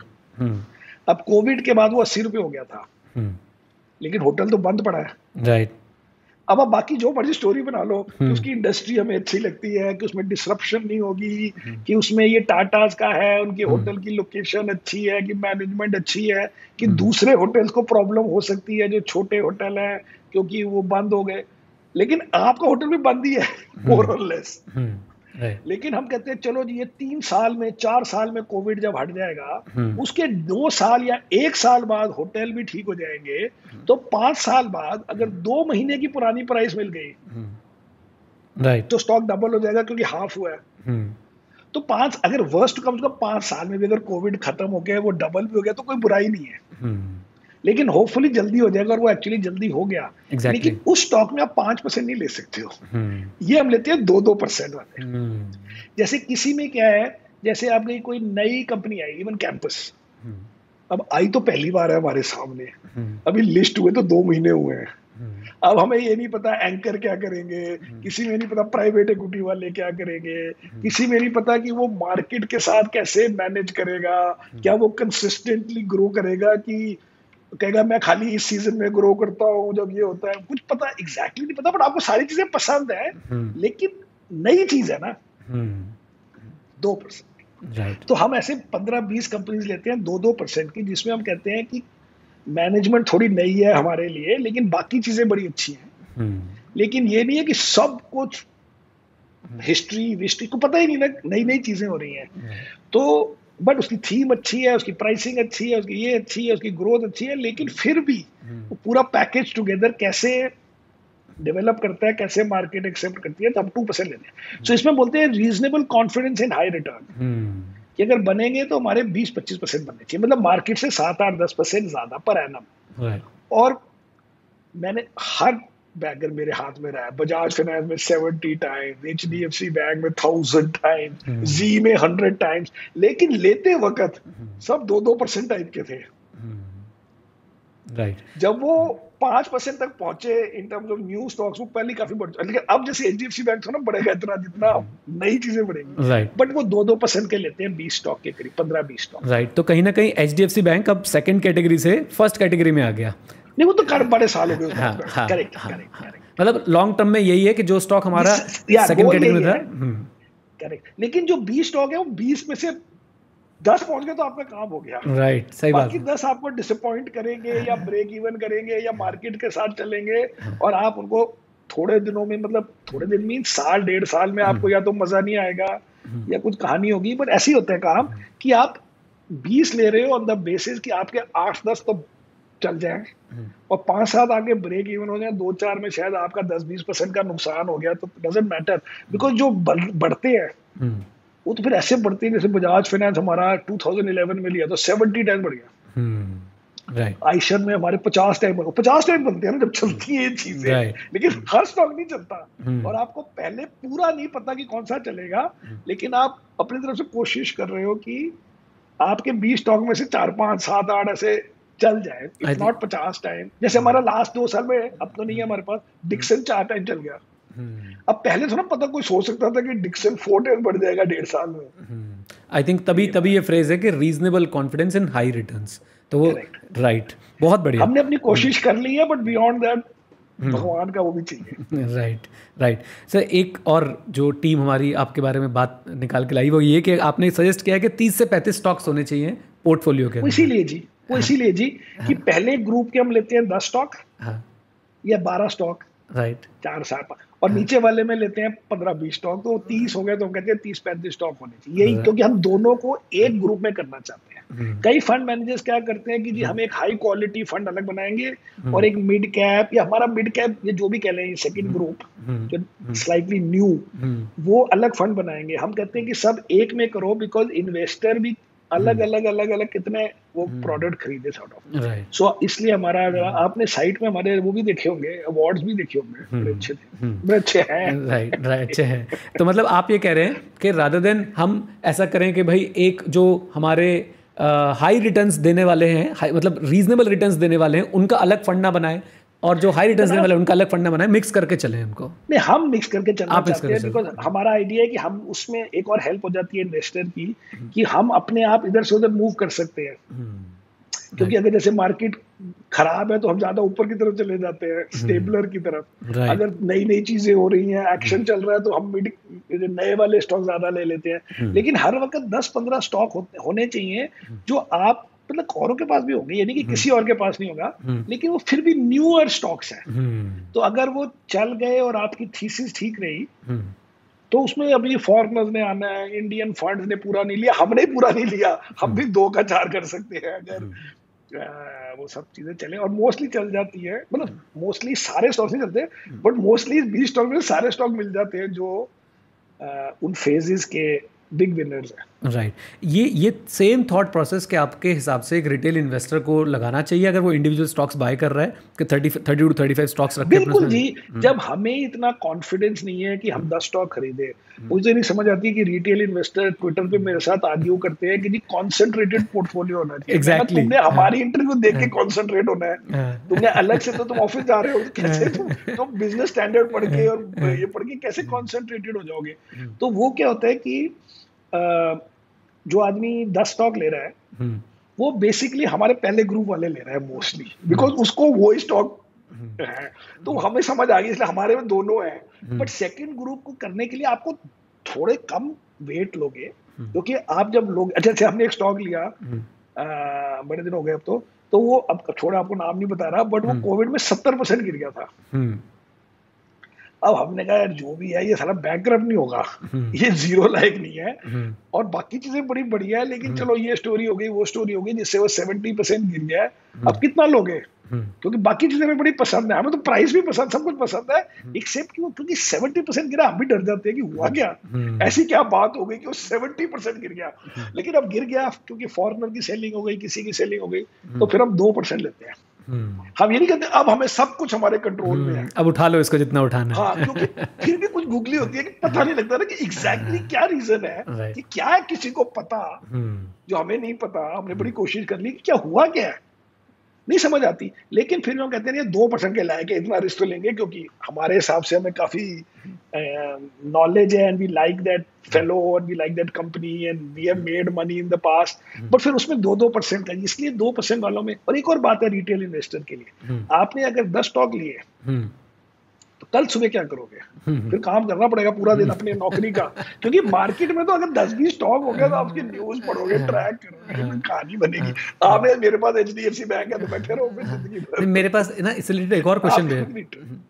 अब कोविड के बाद वो अस्सी रुपए हो गया था। हम्म। लेकिन होटल तो बंद पड़ा है। राइट अब आप बाकी जो मर्ज़ी स्टोरी बना लो कि हम्म। उसकी इंडस्ट्री हमें अच्छी लगती है कि उसमें डिसरप्शन नहीं होगी कि उसमें ये टाटाज का है उनके होटल की लोकेशन अच्छी है कि मैनेजमेंट अच्छी है कि दूसरे होटल्स को प्रॉब्लम हो सकती है जो छोटे होटल हैं क्योंकि वो बंद हो गए। लेकिन आपका होटल भी बंद ही है मोर और लेस लेकिन हम कहते हैं चलो जी ये तीन साल में चार साल में कोविड जब हट जाएगा हम्म। उसके दो साल या एक साल बाद होटल भी ठीक हो जाएँगे हम्म। तो पाँच साल बाद अगर दो महीने की पुरानी प्राइस मिल गई राइट हम्म। तो स्टॉक डबल हो जाएगा क्योंकि हाफ़ हुआ है तो पाँच अगर वर्स्ट कम से कम पाँच साल में भी अगर कोविड खत्म हो गया वो डबल भी हो गया तो कोई बुराई नहीं है लेकिन होपफुली जल्दी हो जाएगा और वो एक्चुअली जल्दी हो गया exactly. लेकिन उस स्टॉक में आप पाँच परसेंट नहीं ले सकते हो hmm. ये हम लेते हैं दो दो परसेंट वाले hmm. जैसे किसी में क्या है जैसे आपने कोई नई कंपनी आई इवन कैंपस hmm. अब आई तो पहली बार है हमारे सामने hmm. अभी लिस्ट हुए तो दो महीने हुए हैं. अब हमें ये नहीं पता एंकर क्या करेंगे. किसी में नहीं पता प्राइवेट इक्विटी वाले क्या करेंगे. किसी में नहीं पता कि वो मार्केट के साथ कैसे मैनेज करेगा. क्या वो कंसिस्टेंटली ग्रो करेगा कि कहेगा मैं खाली इस सीज़न में ग्रो करता हूँ जब ये होता है। कुछ पता एग्जैक्टली exactly नहीं पता बट आपको सारी चीज़ें पसंद है हम्म। लेकिन नई चीज़ है ना। हम्म। दो परसेंट तो हम ऐसे पंद्रह बीस कंपनीज़ लेते हैं दो दो परसेंट की जिसमें हम कहते हैं कि मैनेजमेंट थोड़ी नई है हमारे लिए लेकिन बाकी चीज़ें बड़ी अच्छी हैं। हम्म। लेकिन ये नहीं है कि सब कुछ हिस्ट्री विस्ट्री को पता ही नहीं ना नई नई चीज़ें हो रही हैं। तो बट उसकी थीम अच्छी है उसकी प्राइसिंग अच्छी है उसकी ये अच्छी है उसकी ग्रोथ अच्छी है लेकिन फिर भी हम्म। वो पूरा पैकेज टुगेदर कैसे डेवलप करता है कैसे मार्केट एक्सेप्ट करती है तो हम टू परसेंट लेते हैं। सो इसमें बोलते हैं reasonable confidence in high return कि अगर बनेंगे तो हमारे बीस पच्चीस परसेंट बनने चाहिए। मतलब मार्केट से सात आठ दस परसेंट ज़्यादा पर एनम और मैंने हर बैगर मेरे हाथ में रहा है बजाज फाइनेंस में seventy times H D F C bank में थाउज़ेंड टाइम्स जी में हंड्रेड टाइम्स लेकिन लेते वक्त सब दो दो परसेंट टाइप के थे राइट जब वो पाँच परसेंट तक पहुँचे in terms of new stocks वो पहले काफ़ी बढ़ लेकिन अब जैसे H D F C bank था ना बढ़ेगा इतना जितना नई चीज़ें बढ़ेंगी। राइट बट वो दो दो परसेंट के लेते हैं बीस स्टॉक के करीब पंद्रह बीस स्टॉक राइट तो कहीं ना कहीं H D F C bank अब सेकंड कैटेगरी से फ़र्स्ट कैटेगरी में आ गया। नहीं वो तो कर बड़े साल हो गए करेक्ट करेक्ट करेक्ट। मतलब लॉन्ग टर्म में यही है कि जो स्टॉक हमारा सेकंड कैटेगरी में था। Correct hmm. लेकिन जो बीस स्टॉक है वो बीस में से दस पहुँच गए तो आपका काम हो गया। राइट सही बात। बाकी दस आपको डिसअपॉइंट करेंगे या ब्रेक इवन करेंगे या मार्केट के साथ चलेंगे और आप उनको थोड़े दिनों में मतलब थोड़े दिन मीन साल डेढ़ साल में आपको या तो मज़ा नहीं आएगा हम्म। या कुछ कहानी होगी। बट ऐसे ही होते हैं काम कि आप बीस ले रहे हो ऑन द बेसिस कि आपके आठ दस तो चल जाए। हम्म। और पाँच सात आगे ब्रेक इवन हो जाए दो चार में शायद आपका दस बीस परसेंट का नुकसान हो गया तो डजेंट मैटर बिकॉज़ जो बढ़ते हैं हम्म। वो तो फिर ऐसे बढ़ते हैं जैसे बजाज फाइनेंस हमारा 2011 में लिया तो 70 टाइम बढ़ गया। Right hmm. में हमारे 50 टाइम बढ़ पचास टाइम बनते हैं ना जब चलती है ये चीज़ें। लेकिन हर स्टॉक नहीं चलता। और आपको पहले पूरा नहीं पता कि कौन सा चलेगा लेकिन आप अपनी तरफ़ से कोशिश कर रहे हो कि आपके बीस स्टॉक में से चार पाँच सात आठ ऐसे चल जाए इफ़ नॉट पचास टाइम जैसे हमारा लास्ट दो साल में अब तो नहीं है हमारे पास डिक्सन चार टाइम चल गया। hmm. अब पहले थोड़ा पता कोई सोच सकता था कि डिक्सन फोर टाइम बढ़ जाएगा डेढ़ साल में। आई. थिंक तभी तभी ये फ्रेज है कि reasonable confidence in high returns तो वो राइट बहुत बढ़िया। हमने अपनी कोशिश कर ली है बट बियॉन्ड दैट भगवान का वो भी चाहिए। राइट राइट सर एक और जो टीम हमारी आपके बारे में बात निकाल के लाई वो ये कि आपने सजेस्ट किया है कि तीस से पैंतीस स्टॉक्स होने चाहिए पोर्टफोलियो के इसीलिए जी। वो इसीलिए जी कि पहले ग्रुप के हम लेते हैं दस स्टॉक हाँ। या बारह स्टॉक राइट चार सात और नीचे वाले में लेते हैं पंद्रह बीस स्टॉक तो तीस हो। गए तो हम कहते हैं तीस पैंतीस स्टॉक होने चाहिए। यही क्योंकि हम दोनों को एक ग्रुप में करना चाहते हैं। कई फंड मैनेजर्स क्या करते हैं कि जी हम एक हाई क्वालिटी फंड अलग बनाएँगे और एक मिड कैप या हमारा मिड कैप ये जो भी कह लें सेकंड ग्रुप जो स्लाइटली न्यू वो अलग फंड बनाएँगे। हम कहते हैं कि सब एक में करो बिकॉज़ इन्वेस्टर भी अलग अलग अलग अलग कितने वो प्रोडक्ट खरीदे सॉर्ट ऑफ़ सो इसलिए हमारा आपने साइट में हमारे वो भी देखे होंगे अवार्ड्स भी देखे होंगे बड़े अच्छे थे। हम्म। बड़े अच्छे हैं। राइट राइट अच्छे हैं। तो मतलब आप ये कह रहे हैं कि रादर देन हम ऐसा करें कि भाई एक जो हमारे हाई रिटर्न्स देने वाले हैं मतलब रीजनेबल रिटर्न्स देने वाले हैं उनका अलग फंड ना बनाए और जो हाई रिटर्न्स देने वाले उनका अलग फंड बनाए मिक्स करके चलें उनको नहीं हम मिक्स करके चलना चाहते हैं बिकॉज़ हमारा आइडिया है कि हम उसमें एक और हेल्प हो जाती है इन्वेस्टर की कि हम अपने आप इधर से उधर मूव कर सकते हैं। क्योंकि अगर जैसे मार्केट खराब है तो हम ज़्यादा ऊपर की तरफ़ चले जाते हैं स्टेबलर की तरफ़। अगर नई नई चीज़ें हो रही हैं एक्शन चल रहा है तो हम नए वाले स्टॉक ज़्यादा ले लेते हैं। लेकिन हर वक्त दस पंद्रह स्टॉक होने चाहिए जो आप मतलब औरों के पास भी होंगे यानी कि किसी और के पास नहीं होगा लेकिन वो फिर भी न्यूअर स्टॉक्स हैं। हम्म, तो अगर वो चल गए और आपकी थीसिस ठीक रही हम्म, तो उसमें अभी फॉरेनर्स ने आना है इंडियन फंड्स ने पूरा नहीं लिया हमने पूरा नहीं लिया हम भी दो का चार कर सकते हैं अगर आ, वो सब चीज़ें चले। और मोस्टली चल जाती है मतलब मोस्टली सारे स्टॉक्स नहीं चलते बट मोस्टली बीस स्टॉक में सारे स्टॉक मिल जाते हैं जो आ, उन फेजेस के बिग विनर्स हैं। Right right. ये ये सेम थॉट प्रोसेस के आपके हिसाब से एक रिटेल इन्वेस्टर को लगाना चाहिए अगर वो इंडिविजुअल स्टॉक्स बाय कर रहा है कि thirty thirty two thirty five stocks रखे बिल्कुल जी। जब हमें इतना कॉन्फिडेंस नहीं है कि हम दस स्टॉक खरीदे मुझे नहीं समझ आती कि रिटेल इन्वेस्टर ट्विटर पे मेरे साथ आर्ग्यू करते हैं कि जी कॉन्सेंट्रेटेड पोर्टफोलियो होना चाहिए। Exactly. तुमने हमारी इंटरव्यू देख के कॉन्सेंट्रेट होना है। हाँ। तुमने अलग से तो तुम ऑफ़िस जा रहे हो तो कैसे तुम बिज़नेस स्टैंडर्ड पढ़ के और ये पढ़ के कैसे कॉन्सेंट्रेटेड हो जाओगे? तो वो क्या होता है कि जो आदमी दस स्टॉक ले रहा है हम्म, वो बेसिकली हमारे पहले ग्रुप वाले ले रहे हैं मोस्टली बिकॉज़ उसको वो स्टॉक है तो हमें समझ आ गई इसलिए हमारे में दोनों है। बट सेकेंड ग्रुप को करने के लिए आपको थोड़े कम वेट लोगे क्योंकि आप जब लोग अच्छा अच्छा हमने एक स्टॉक लिया हम्म, आ, बड़े दिन हो गए अब तो तो वो अब छोड़ा आपको नाम नहीं बता रहा बट वो कोविड में सत्तर परसेंट गिर गया था। हम्म, अब हमने कहा यार जो भी है ये सारा बैंक नहीं होगा। हम्म। ये ज़ीरो लायक नहीं है। हम्म, और बाकी चीज़ें बड़ी बढ़िया है लेकिन चलो ये स्टोरी हो गई वो स्टोरी हो गई जिससे वो सेवेंटी परसेंट गिर गया है। अब कितना लोगे? हम्म, क्योंकि बाकी चीज़ें हमें बड़ी पसंद है। हमें तो प्राइस भी पसंद सब कुछ पसंद है। एक्सेप्ट कि वो क्योंकि सेवेंटी परसेंट गिरा हम भी डर जाते हैं कि हुआ क्या? हम्म। ऐसी क्या बात हो गई कि वो सेवेंटी परसेंट गिर गया। लेकिन अब गिर गया क्योंकि फॉरनर की सेलिंग हो गई किसी की सेलिंग हो गई तो फिर हम दो परसेंट लेते हैं। हम्म, हम ये नहीं कहते अब हमें सब कुछ हमारे कंट्रोल में है। अब उठा लो इसको जितना उठाना है। हाँ क्योंकि फिर भी कुछ गुगली होती है कि पता नहीं लगता ना कि एग्जैक्टली क्या रीजन है कि क्या है किसी को पता हम्म, जो हमें नहीं पता। हमने बड़ी कोशिश कर ली कि क्या हुआ क्या है? नहीं समझ आती। लेकिन फिर हम कहते हैं दो परसेंट के लायक है इतना रिस्क तो लेंगे क्योंकि हमारे हिसाब से हमें काफ़ी नॉलेज है and we like that fellow and we like that company and we have made money in the past but फिर उसमें दो दो परसेंट का इसलिए दो परसेंट वालों में और एक और बात है रिटेल इन्वेस्टर के लिए। हम्म। आपने अगर दस स्टॉक लिए हम्म, तो कल सुबह क्या करोगे? हम्म, फिर काम करना पड़ेगा पूरा दिन अपने नौकरी का। क्योंकि मार्केट में तो अगर दस बीस स्टॉक हो गया तो आप उसकी न्यूज़ पढ़ोगे ट्रैक करोगे फिर कहानी बनेगी। आपने मेरे पास H D F C bank है तो बैठे रहो फिर ज़िंदगी मेरे पास ना इससे रिलेटेड एक और क्वेश्चन है।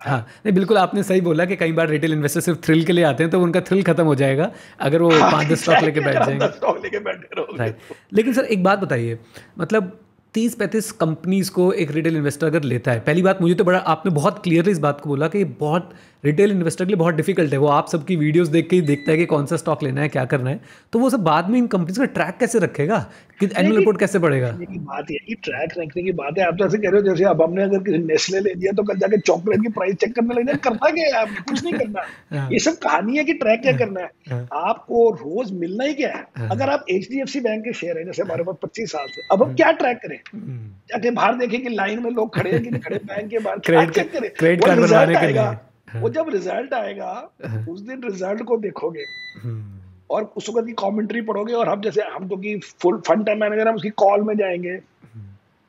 हाँ नहीं बिल्कुल आपने सही बोला कि कई बार रिटेल इन्वेस्टर सिर्फ़ थ्रिल के लिए आते हैं तो उनका थ्रिल खत्म हो जाएगा अगर वो पाँच दस स्टॉक लेके बैठ जाएँगे। स्टॉक लेके बैठे राइट लेकिन सर एक बात बताइए मतलब तीस पैंतीस कंपनीज़ को एक रिटेल इन्वेस्टर अगर लेता है। पहली बात, मुझे तो बड़ा, आपने बहुत क्लियरली इस बात को बोला कि बहुत रिटेल इन्वेस्टर के लिए बहुत डिफ़िकल्ट है। वो आप सबकी वीडियोस देख के ही देखता है कि कौन सा स्टॉक लेना है क्या करना है। तो वो सब बाद में इन कंपनीज़ का ट्रैक कैसे रखेगा? कि एनुअल रिपोर्ट कैसे पड़ेगा बात है कि ट्रैक रखने की बात है। आप तो ऐसे कह रहे हो जैसे अब हमने अगर किसी नेस्ले ले लिया तो कल जाके चॉकलेट की प्राइस चेक करने लगे। करना क्या है कुछ नहीं करना। हाँ। ये सब कहानी है कि ट्रैक क्या करना है। हाँ। आपको रोज मिलना ही क्या है? अगर आप एच सी बैंक के शेयर है जैसे हमारे पास पच्चीस साल से। अब हम क्या ट्रैक करें? हम्म, जाके बाहर देखें कि लाइन में लोग खड़े हैं कि खड़े। बैंक के बाहर Credit क्या चेक करें? credit वो card के लिए। आएगा वो जब रिज़ल्ट आएगा उस दिन रिज़ल्ट को देखोगे। हम्म, और उस वक्त की कमेंट्री पढ़ोगे और हम जैसे हम तो की फुल फंड टाइम मैनेजर हम उसकी कॉल में जाएँगे।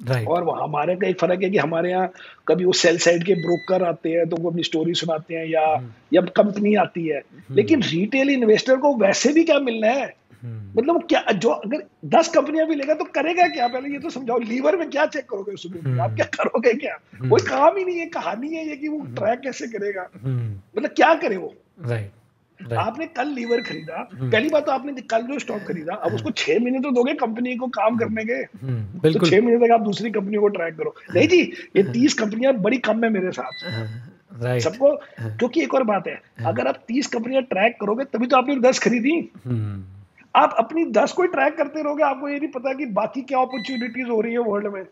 राइट और हमारे का एक फ़र्क है कि हमारे यहाँ कभी वो सेल साइड के ब्रोकर आते हैं तो वो अपनी स्टोरी सुनाते हैं या या कंपनी आती है। लेकिन रिटेल इन्वेस्टर को वैसे भी क्या मिलना है? मतलब क्या जो अगर दस कंपनियाँ भी लेगा तो करेगा क्या? पहले ये तो समझाओ लीवर में क्या चेक करोगे उसमें आप क्या करोगे क्या? कोई काम ही नहीं है कहानी है ये कि वो ट्रैक कैसे करेगा? मतलब क्या करे वो? राइट आपने कल लीवर खरीदा पहली बात तो आपने कल जो स्टॉक खरीदा अब उसको छह महीने तो दोगे कंपनी को काम करने के। तो छह महीने तक आप दूसरी कंपनी को ट्रैक करो। नहीं जी ये तीस कंपनियाँ बड़ी कम है मेरे हिसाब साथ राइट सबको क्योंकि एक और बात है अगर आप तीस कंपनियाँ ट्रैक करोगे तभी तो आपने दस खरीदी। आप अपनी दस को ट्रैक करते रहोगे आपको ये नहीं पता कि बाकी क्या अपॉर्चुनिटीज़ हो रही है वर्ल्ड में।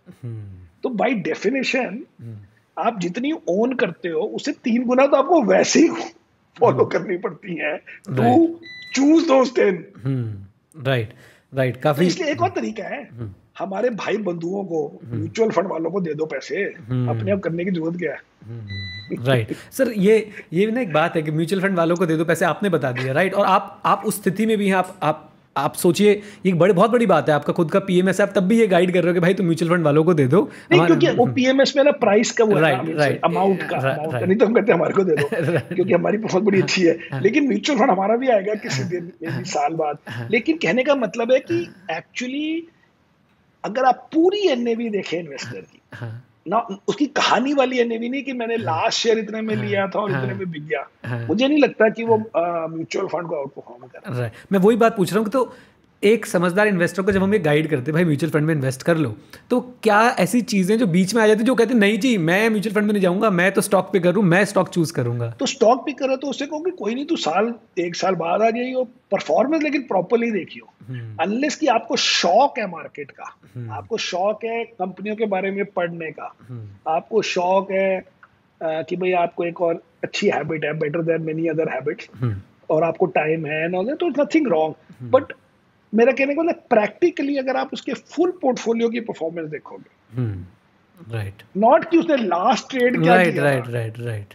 तो बाय डेफिनेशन आप जितनी ओन करते हो उससे तीन गुना तो आपको वैसे ही फॉलो करनी पड़ती है। To choose those ten right right काफ़ी इसलिए एक और तरीका है हमारे भाई बंधुओं को म्यूचुअल फंड वालों को दे दो पैसे। अपने आप करने की ज़रूरत क्या है? राइट सर ये ये ना एक बात है कि म्यूचुअल फंड वालों को दे दो पैसे आपने बता दिया राइट और आप आप उस स्थिति में भी हैं आप आप आप सोचिए ये बड़े बहुत बड़ी बात है आपका खुद का पीएमएस आप तब भी ये गाइड कर रहे हो कि भाई तुम म्यूचुअल फंड वालों को दे दो नहीं क्योंकि वो पीएमएस में ना प्राइस राइट राइट अमाउंट का right, नहीं तो हम कहते हमारे को दे दो क्योंकि हमारी बहुत बड़ी अच्छी है हाँ। लेकिन म्यूचुअल फंड हमारा भी आएगा किसी हाँ। दिन हाँ। साल बाद। लेकिन कहने का मतलब है कि एक्चुअली अगर आप पूरी एनएवी देखें इन्वेस्टर की ना उसकी कहानी वाली है नहीं कि मैंने लास्ट शेयर इतने में लिया था और इतने में बिक गया। मुझे नहीं लगता कि वो म्यूचुअल फंड को आउट परफॉर्म कर। रहा है मैं वही बात पूछ रहा हूँ कि तो एक समझदार इन्वेस्टर को जब हम ये गाइड करते हैं भाई म्यूचुअल फंड में इन्वेस्ट कर लो तो क्या ऐसी चीज़ें जो बीच में आ जाती है जो कहते हैं नहीं जी मैं म्यूचुअल फंड में नहीं जाऊँगा मैं तो स्टॉक पे करूँ मैं स्टॉक चूज़ करूँगा तो स्टॉक पे करो तो उससे कहोगे कोई नहीं तू साल एक साल बाद आ जाइए परफॉर्मेंस लेकिन प्रॉपरली देखियो अनलेस हम्म। की आपको शौक है मार्केट का हम्म। आपको शौक है कंपनियों के बारे में पढ़ने का हम्म। आपको शौक है कि भाई आपको एक और अच्छी हैबिट है better than many other habits और आपको टाइम है तो नथिंग रॉन्ग बट मेरा कहने का मतलब प्रैक्टिकली अगर आप उसके फुल पोर्टफोलियो की परफॉर्मेंस देखोगे। राइट नॉट कि उसने लास्ट ट्रेड क्या राइट राइट राइट राइट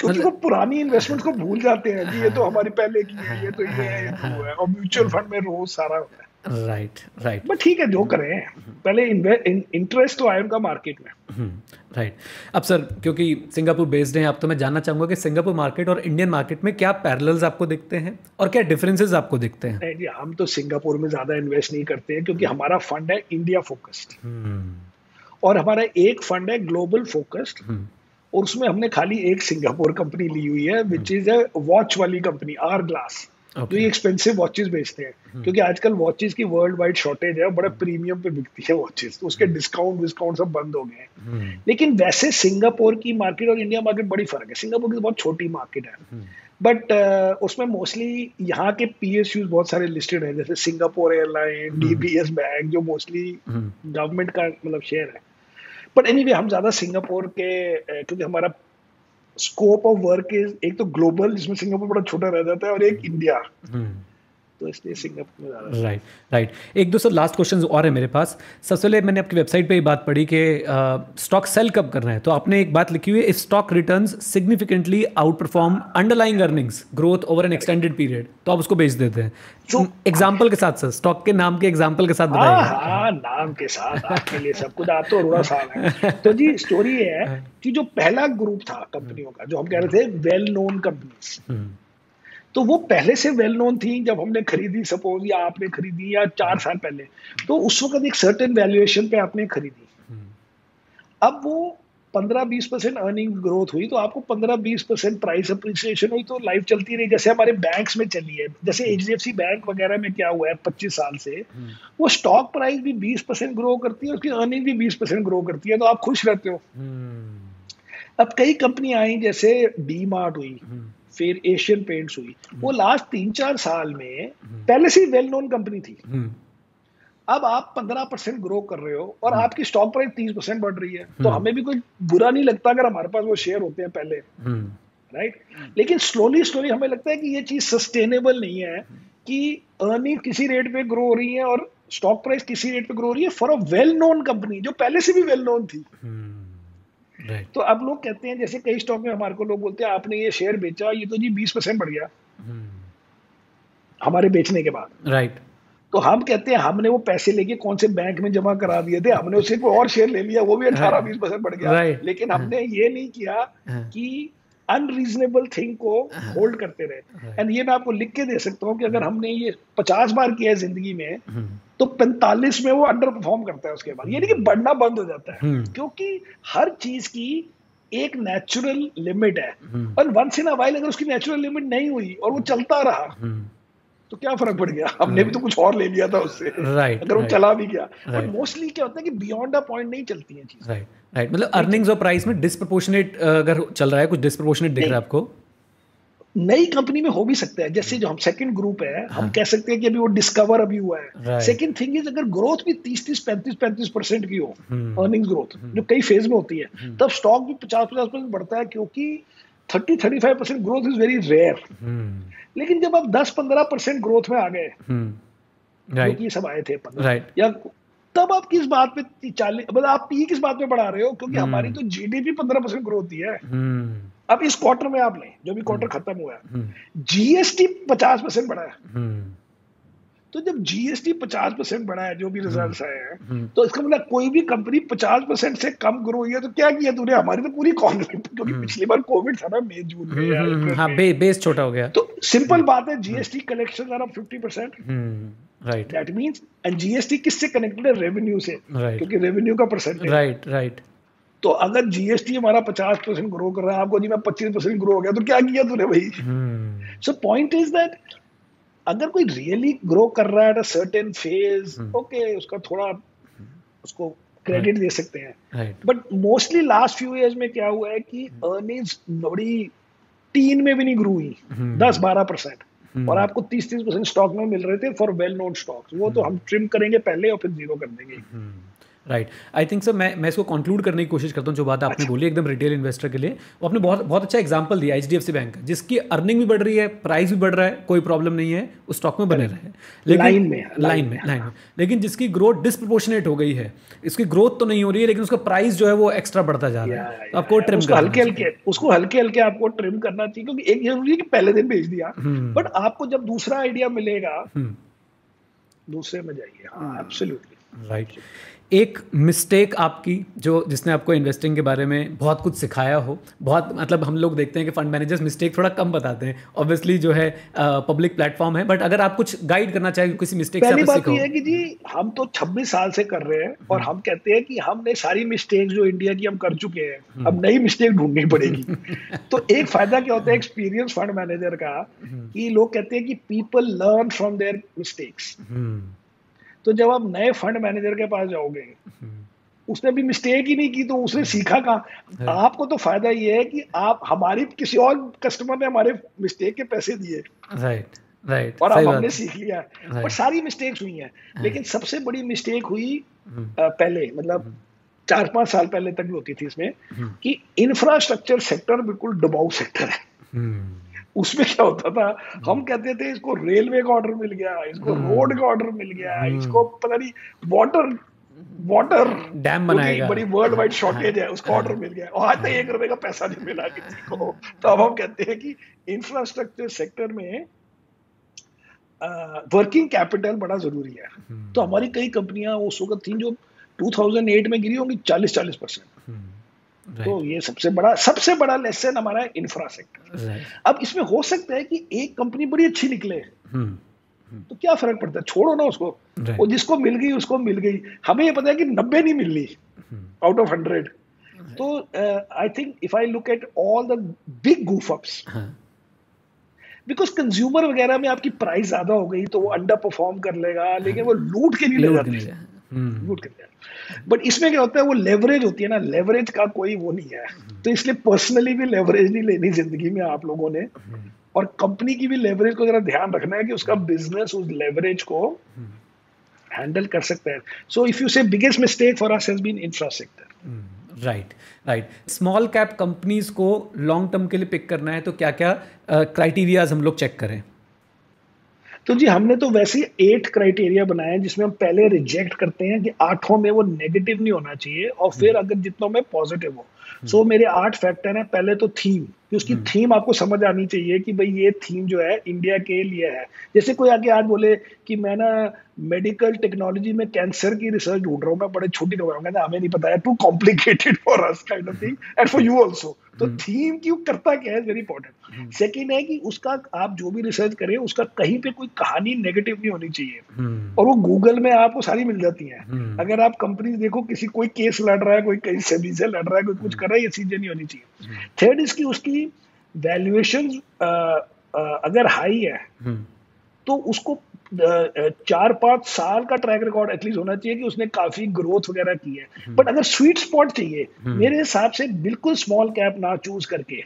क्योंकि वो पुरानी इन्वेस्टमेंट को भूल जाते हैं जी ये तो हमारी पहले की है ये तो ये है ये तो है और म्यूचुअल फंड में रोज सारा होता है राइट राइट बट ठीक है जो करें। पहले इंटरेस्ट तो आए उनका मार्केट में। राइट हम्म, अब सर क्योंकि सिंगापुर बेस्ड हैं आप तो मैं जानना चाहूँगा कि सिंगापुर मार्केट और इंडियन मार्केट में क्या पैरेलल्स आपको दिखते हैं और क्या डिफरेंसेस आपको दिखते हैं? जी हम तो सिंगापुर में ज़्यादा इन्वेस्ट नहीं करते हैं क्योंकि हमारा फंड है इंडिया फोकस्ड हम्म। और हमारा एक फंड है ग्लोबल फोकस्ड हम्म। और उसमें हमने खाली एक सिंगापुर कंपनी ली हुई है विच इज़ ए वॉच वाली कंपनी आर ग्लास okay. जो ये एक्सपेंसिव वॉचेस बेचते हैं। hmm. क्योंकि आजकल वॉचेस की वर्ल्ड वाइड शॉर्टेज है बड़े प्रीमियम पे बिकती है वॉचेस तो उसके डिस्काउंट डिस्काउंट सब बंद हो गए हैं। hmm. लेकिन वैसे सिंगापुर की मार्केट और इंडिया मार्केट बड़ी फ़र्क है। सिंगापुर की बहुत छोटी मार्केट है। But hmm. uh, उसमें मोस्टली यहाँ के पी बहुत सारे लिस्टेड हैं। जैसे Singapore airline D B S bank जो मोस्टली गवर्नमेंट का मतलब शेयर है। बट एनी anyway, हम ज़्यादा सिंगापुर के क्योंकि हमारा स्कोप ऑफ़ वर्क इज़ एक तो ग्लोबल जिसमें सिंगापुर बड़ा छोटा रह जाता है और एक इंडिया हम्म। तो इसलिए सिंगापुर में ज़्यादा राइट राइट एक दो सर लास्ट क्वेश्चन और है मेरे पास। सबसे पहले मैंने आपकी वेबसाइट पे ये बात पढ़ी कि स्टॉक सेल कब करना है? तो आपने एक बात लिखी हुई है stock returns significantly outperform underlying earnings growth over an extended period तो आप उसको बेच देते हैं। जो एग्ज़ाम्पल के साथ सर स्टॉक के नाम के एग्ज़ाम्पल के साथ बताइए। हाँ, हाँ नाम के साथ आपके लिए सब कुछ आप तो रुड़ा साल है। तो जी स्टोरी है कि जो पहला ग्रुप था कंपनियों का जो हम कह रहे थे वेल नोन कंपनीज़ तो वो पहले से वेल नोन थी जब हमने खरीदी सपोज़ या आपने खरीदी या चार साल पहले। तो उस वक्त एक सर्टेन वैल्यूएशन पे आपने खरीदी। अब वो पंद्रह बीस परसेंट अर्निंग ग्रोथ हुई तो आपको पंद्रह बीस परसेंट प्राइस अप्रिसिएशन हुई तो लाइफ चलती रही। जैसे हमारे बैंक्स में चली है जैसे H D F C bank वगैरह में क्या हुआ है पच्चीस साल से वो स्टॉक प्राइस भी बीस परसेंट ग्रो करती है उसकी अर्निंग भी बीस परसेंट ग्रो करती है तो आप खुश रहते हो। अब कई कंपनी आई जैसे डी मार्ट हुई फिर एशियन पेंट्स हुई। वो लास्ट तीन चार साल में पहले से वेल नोन कंपनी थी। अब आप पंद्रह परसेंट ग्रो कर रहे हो और आपकी स्टॉक प्राइस तीस परसेंट बढ़ रही है तो हमें भी कोई बुरा नहीं लगता अगर हमारे पास वो शेयर होते हैं पहले। राइट लेकिन स्लोली स्लोली हमें लगता है कि ये चीज़ सस्टेनेबल नहीं है कि अर्निंग किसी रेट पे ग्रो हो रही है और स्टॉक प्राइस किसी रेट पे ग्रो हो रही है for a well known company जो पहले से भी वेल नोन थी। तो अब लोग कहते हैं जैसे कई स्टॉक में हमारे को लोग बोलते हैं आपने ये शेयर बेचा ये तो जी बीस परसेंट बढ़ गया hmm. हमारे बेचने के बाद राइट right. तो हम कहते हैं हमने वो पैसे लेके कौन से बैंक में जमा करा दिए थे हमने उसे कोई और शेयर ले लिया वो भी अठारह बीस परसेंट बढ़ गया right. लेकिन हमने ये नहीं किया हाँ। कि अनरीजनेबल थिंग को होल्ड करते रहे। एंड ये मैं आपको लिख के दे सकता हूँ कि अगर हमने ये पचास बार किया है ज़िंदगी में हम्म। तो पैंतालीस में वो अंडर परफॉर्म करता है उसके बाद। यानी कि बढ़ना बंद हो जाता है। क्योंकि हर चीज़ की एक नेचुरल लिमिट है। और वंस इन अ वाइल अगर उसकी नेचुरल लिमिट नहीं हुई और वो चलता रहा तो क्या फ़र्क पड़ गया? हमने भी तो कुछ और ले लिया था उससे। राइट अगर वो चला भी गया। बट मोस्टली क्या होता है कि बियॉन्ड अ पॉइंट नहीं चलती है चीज़। राइट राइट मतलब अर्निंग्स और प्राइस में डिस्प्रपोर्शनेट अगर चल रहा है कुछ डिस्प्रपोर्शनेट दिख रहा है आपको? नई कंपनी में हो भी सकता है। जैसे जो हम सेकंड ग्रुप है हम हाँ. कह सकते हैं कि अभी वो डिस्कवर अभी हुआ है। सेकंड थिंग इज़ अगर ग्रोथ भी तीस तीस पैंतीस पैंतीस परसेंट की हो अर्निंग्स ग्रोथ हम्म। जो कई फ़ेज़ में होती है हम्म। तब स्टॉक भी पचास पचास परसेंट बढ़ता है क्योंकि thirty thirty five percent growth is very rare लेकिन जब आप दस पंद्रह परसेंट ग्रोथ में आ गए right. ये सब आए थे right. या तब आप किस बात पे चालीस मतलब आप ये किस बात पे बढ़ा रहे हो क्योंकि hmm. हमारी तो जीडीपी पंद्रह परसेंट ग्रोथ दी है hmm. अब इस क्वार्टर में आप लें जो भी क्वार्टर हम्म। खत्म हुआ है जीएसटी पचास परसेंट बढ़ा है तो जब जीएसटी पचास परसेंट बढ़ा है जो भी रिज़ल्ट आए हैं तो इसका मतलब कोई भी कंपनी पचास परसेंट से कम ग्रो हुई है तो क्या किया तूने? हमारी तो पूरी इकोनॉमी क्योंकि पिछली बार कोविड था ना मई जून में हाँ बे, बेस छोटा हो गया। तो सिंपल बात है GST collection are fifty percent right that means and GST किससे कनेक्टेड है? रेवेन्यू से। Right. क्योंकि रेवेन्यू का परसेंटेज राइट राइट तो अगर जीएसटी हमारा पचास परसेंट ग्रो कर रहा है आपको जी मैं पच्चीस परसेंट ग्रो हो गया तो क्या किया तूने भाई? सो पॉइंट इज़ दैट अगर कोई रियली ग्रो कर रहा है at a certain phase okay उसका थोड़ा उसको क्रेडिट. दे सकते हैं। But mostly last few years में क्या हुआ है कि अर्निंग्स बड़ी टीन में भी नहीं ग्रो हुई। Hmm. दस बारह परसेंट। और आपको तीस तीस परसेंट स्टॉक में मिल रहे थे फॉर वेल नोन स्टॉक्स वो तो हम ट्रिम करेंगे पहले और फिर ज़ीरो कर देंगे। राइट आई थिंक सर मैं मैं इसको कंक्लूड करने की कोशिश करता हूँ जो बात आपने अच्छा। बोली एकदम रिटेल इन्वेस्टर के लिए। वो आपने बहुत बहुत अच्छा एग्जांपल दिया एच बैंक जिसकी अर्निंग भी बढ़ रही है प्राइस भी बढ़ रहा है कोई प्रॉब्लम नहीं है उस स्टॉक में बने रहे। लेकिन लाइन में लाइन में लाइन में। लेकिन जिसकी ग्रोथ डिसप्रोपोर्शनेट हो गई है इसकी ग्रोथ तो नहीं हो रही है लेकिन उसका प्राइस जो है वो एक्स्ट्रा बढ़ता जा रहा है। तो आपको ट्रिम हल्के हल्के उसको हल्के हल्के आपको ट्रिम करना चाहिए क्योंकि एक ज़रूरी है कि पहले दिन भेज दिया। But hmm. आपको जब दूसरा आइडिया मिलेगा हम्म। दूसरे में जाइए। हाँ एब्सोल्युटली राइट एक मिस्टेक आपकी जो जिसने आपको इन्वेस्टिंग के बारे में बहुत कुछ सिखाया हो बहुत मतलब हम लोग देखते हैं कि फंड मैनेजर्स मिस्टेक थोड़ा कम बताते हैं ऑब्वियसली जो है पब्लिक प्लेटफॉर्म है बट अगर आप कुछ गाइड करना चाहेंगे किसी मिस्टेक पहली से बात ये है कि जी हम तो 26 साल से कर रहे हैं और। हम कहते हैं कि हमने सारी मिस्टेक जो इंडिया की हम कर चुके हैं हम्म। अब नई मिस्टेक ढूंढनी पड़ेगी तो एक फ़ायदा क्या होता है एक्सपीरियंस फंड मैनेजर का हम्म। कि लोग कहते हैं कि people learn from their mistakes तो जब आप नए फंड मैनेजर के पास जाओगे हम्म। उसने भी मिस्टेक ही नहीं की तो उसने सीखा कहा? आपको तो फ़ायदा ये है कि आप हमारी किसी और कस्टमर ने हमारे मिस्टेक के पैसे दिए। राइट राइट और अब हमने सीख लिया। पर सारी मिस्टेक्स हुई हैं। हाँ। लेकिन सबसे बड़ी मिस्टेक हुई हम्म। पहले मतलब हम्म। चार पाँच साल पहले तक भी होती थी इसमें कि इंफ्रास्ट्रक्चर सेक्टर बिल्कुल डबाऊ सेक्टर है। उसमें क्या होता था? हम कहते थे इसको रेलवे का ऑर्डर मिल गया इसको रोड हम्म। का ऑर्डर मिल गया हम्म। इसको पता नहीं वाटर वाटर डैम बनाएगा। बड़ी वर्ल्ड वाइड शॉर्टेज है उसको ऑर्डर मिल गया। और आज तक एक रुपए का पैसा नहीं मिला किसी को। तो अब हम कहते हैं कि इंफ्रास्ट्रक्चर सेक्टर में वर्किंग कैपिटल बड़ा ज़रूरी है। हम्म। तो हमारी कई कंपनियाँ उस वक्त थी जो 2008 में गिरी होंगी 40 40 परसेंट तो ये सबसे बड़ा सबसे बड़ा लेसन हमारा है इंफ्रास्ट्रक्चर अब इसमें हो सकता है कि एक कंपनी बड़ी अच्छी निकले। हम्म, हम्म। तो क्या फ़र्क पड़ता है? छोड़ो ना उसको। वो जिसको मिल गई उसको मिल गई। हमें ये पता है कि नब्बे नहीं मिल रही आउट ऑफ़ हंड्रेड तो I think if I look at all the big goof ups because consumer वगैरह में आपकी प्राइस ज़्यादा हो गई तो वो अंडर परफॉर्म कर लेगा लेकिन वो लूट के लिए ले जाते हैं लूट कर लिया बट इसमें क्या होता है वो लेवरेज होती है ना लेवरेज का कोई वो नहीं है। तो इसलिए पर्सनली भी लेवरेज नहीं लेनी ज़िंदगी में आप लोगों ने। और कंपनी की भी लेवरेज को जरा ध्यान रखना है कि उसका बिज़नेस उस लेवरेज को हैंडल कर सकता है। So if you say biggest mistake for us has been infrastructure right right small cap companies को लॉन्ग टर्म के लिए पिक करना है तो क्या क्या क्राइटेरियाज uh, हम लोग चेक करें? तो जी हमने तो वैसे एट क्राइटेरिया बनाए जिसमें हम पहले रिजेक्ट करते हैं कि आठों में वो नेगेटिव नहीं होना चाहिए और फिर हम्म। अगर जितनों में पॉजिटिव हो सो so, मेरे आठ फैक्टर हैं पहले तो थीम कि उसकी थीम हम्म। आपको समझ आनी चाहिए कि भाई ये थीम जो है इंडिया के लिए है जैसे कोई आके आज बोले कि मैं ना मेडिकल टेक्नोलॉजी में कैंसर की रिसर्च ढूंढ रहा हूँ मैं बड़े छोटी खबर हमें नहीं पता है too complicated for us kind of thing and for you also तो थीम हम्म। क्यों करता क्या है? वेरी इंपॉर्टेंट सेकेंड है कि उसका आप जो भी रिसर्च करें उसका कहीं पे कोई कहानी नेगेटिव नहीं होनी चाहिए। हम्म। और वो गूगल में आपको सारी मिल जाती है। हम्म। अगर आप कंपनी देखो किसी कोई केस लड़ रहा है कोई कहीं सेबी से लड़ रहा है कोई कुछ कर रहा है ये चीज़ें नहीं होनी चाहिए। थर्ड इसकी उसकी वैल्यूएशन अगर हाई है तो उसको चार पाँच साल का ट्रैक रिकॉर्ड एटलीस्ट होना चाहिए कि उसने काफ़ी ग्रोथ वगैरह की है। But hmm. अगर स्वीट स्पॉट चाहिए हम्म। मेरे हिसाब से बिल्कुल स्मॉल कैप ना चूज़ करके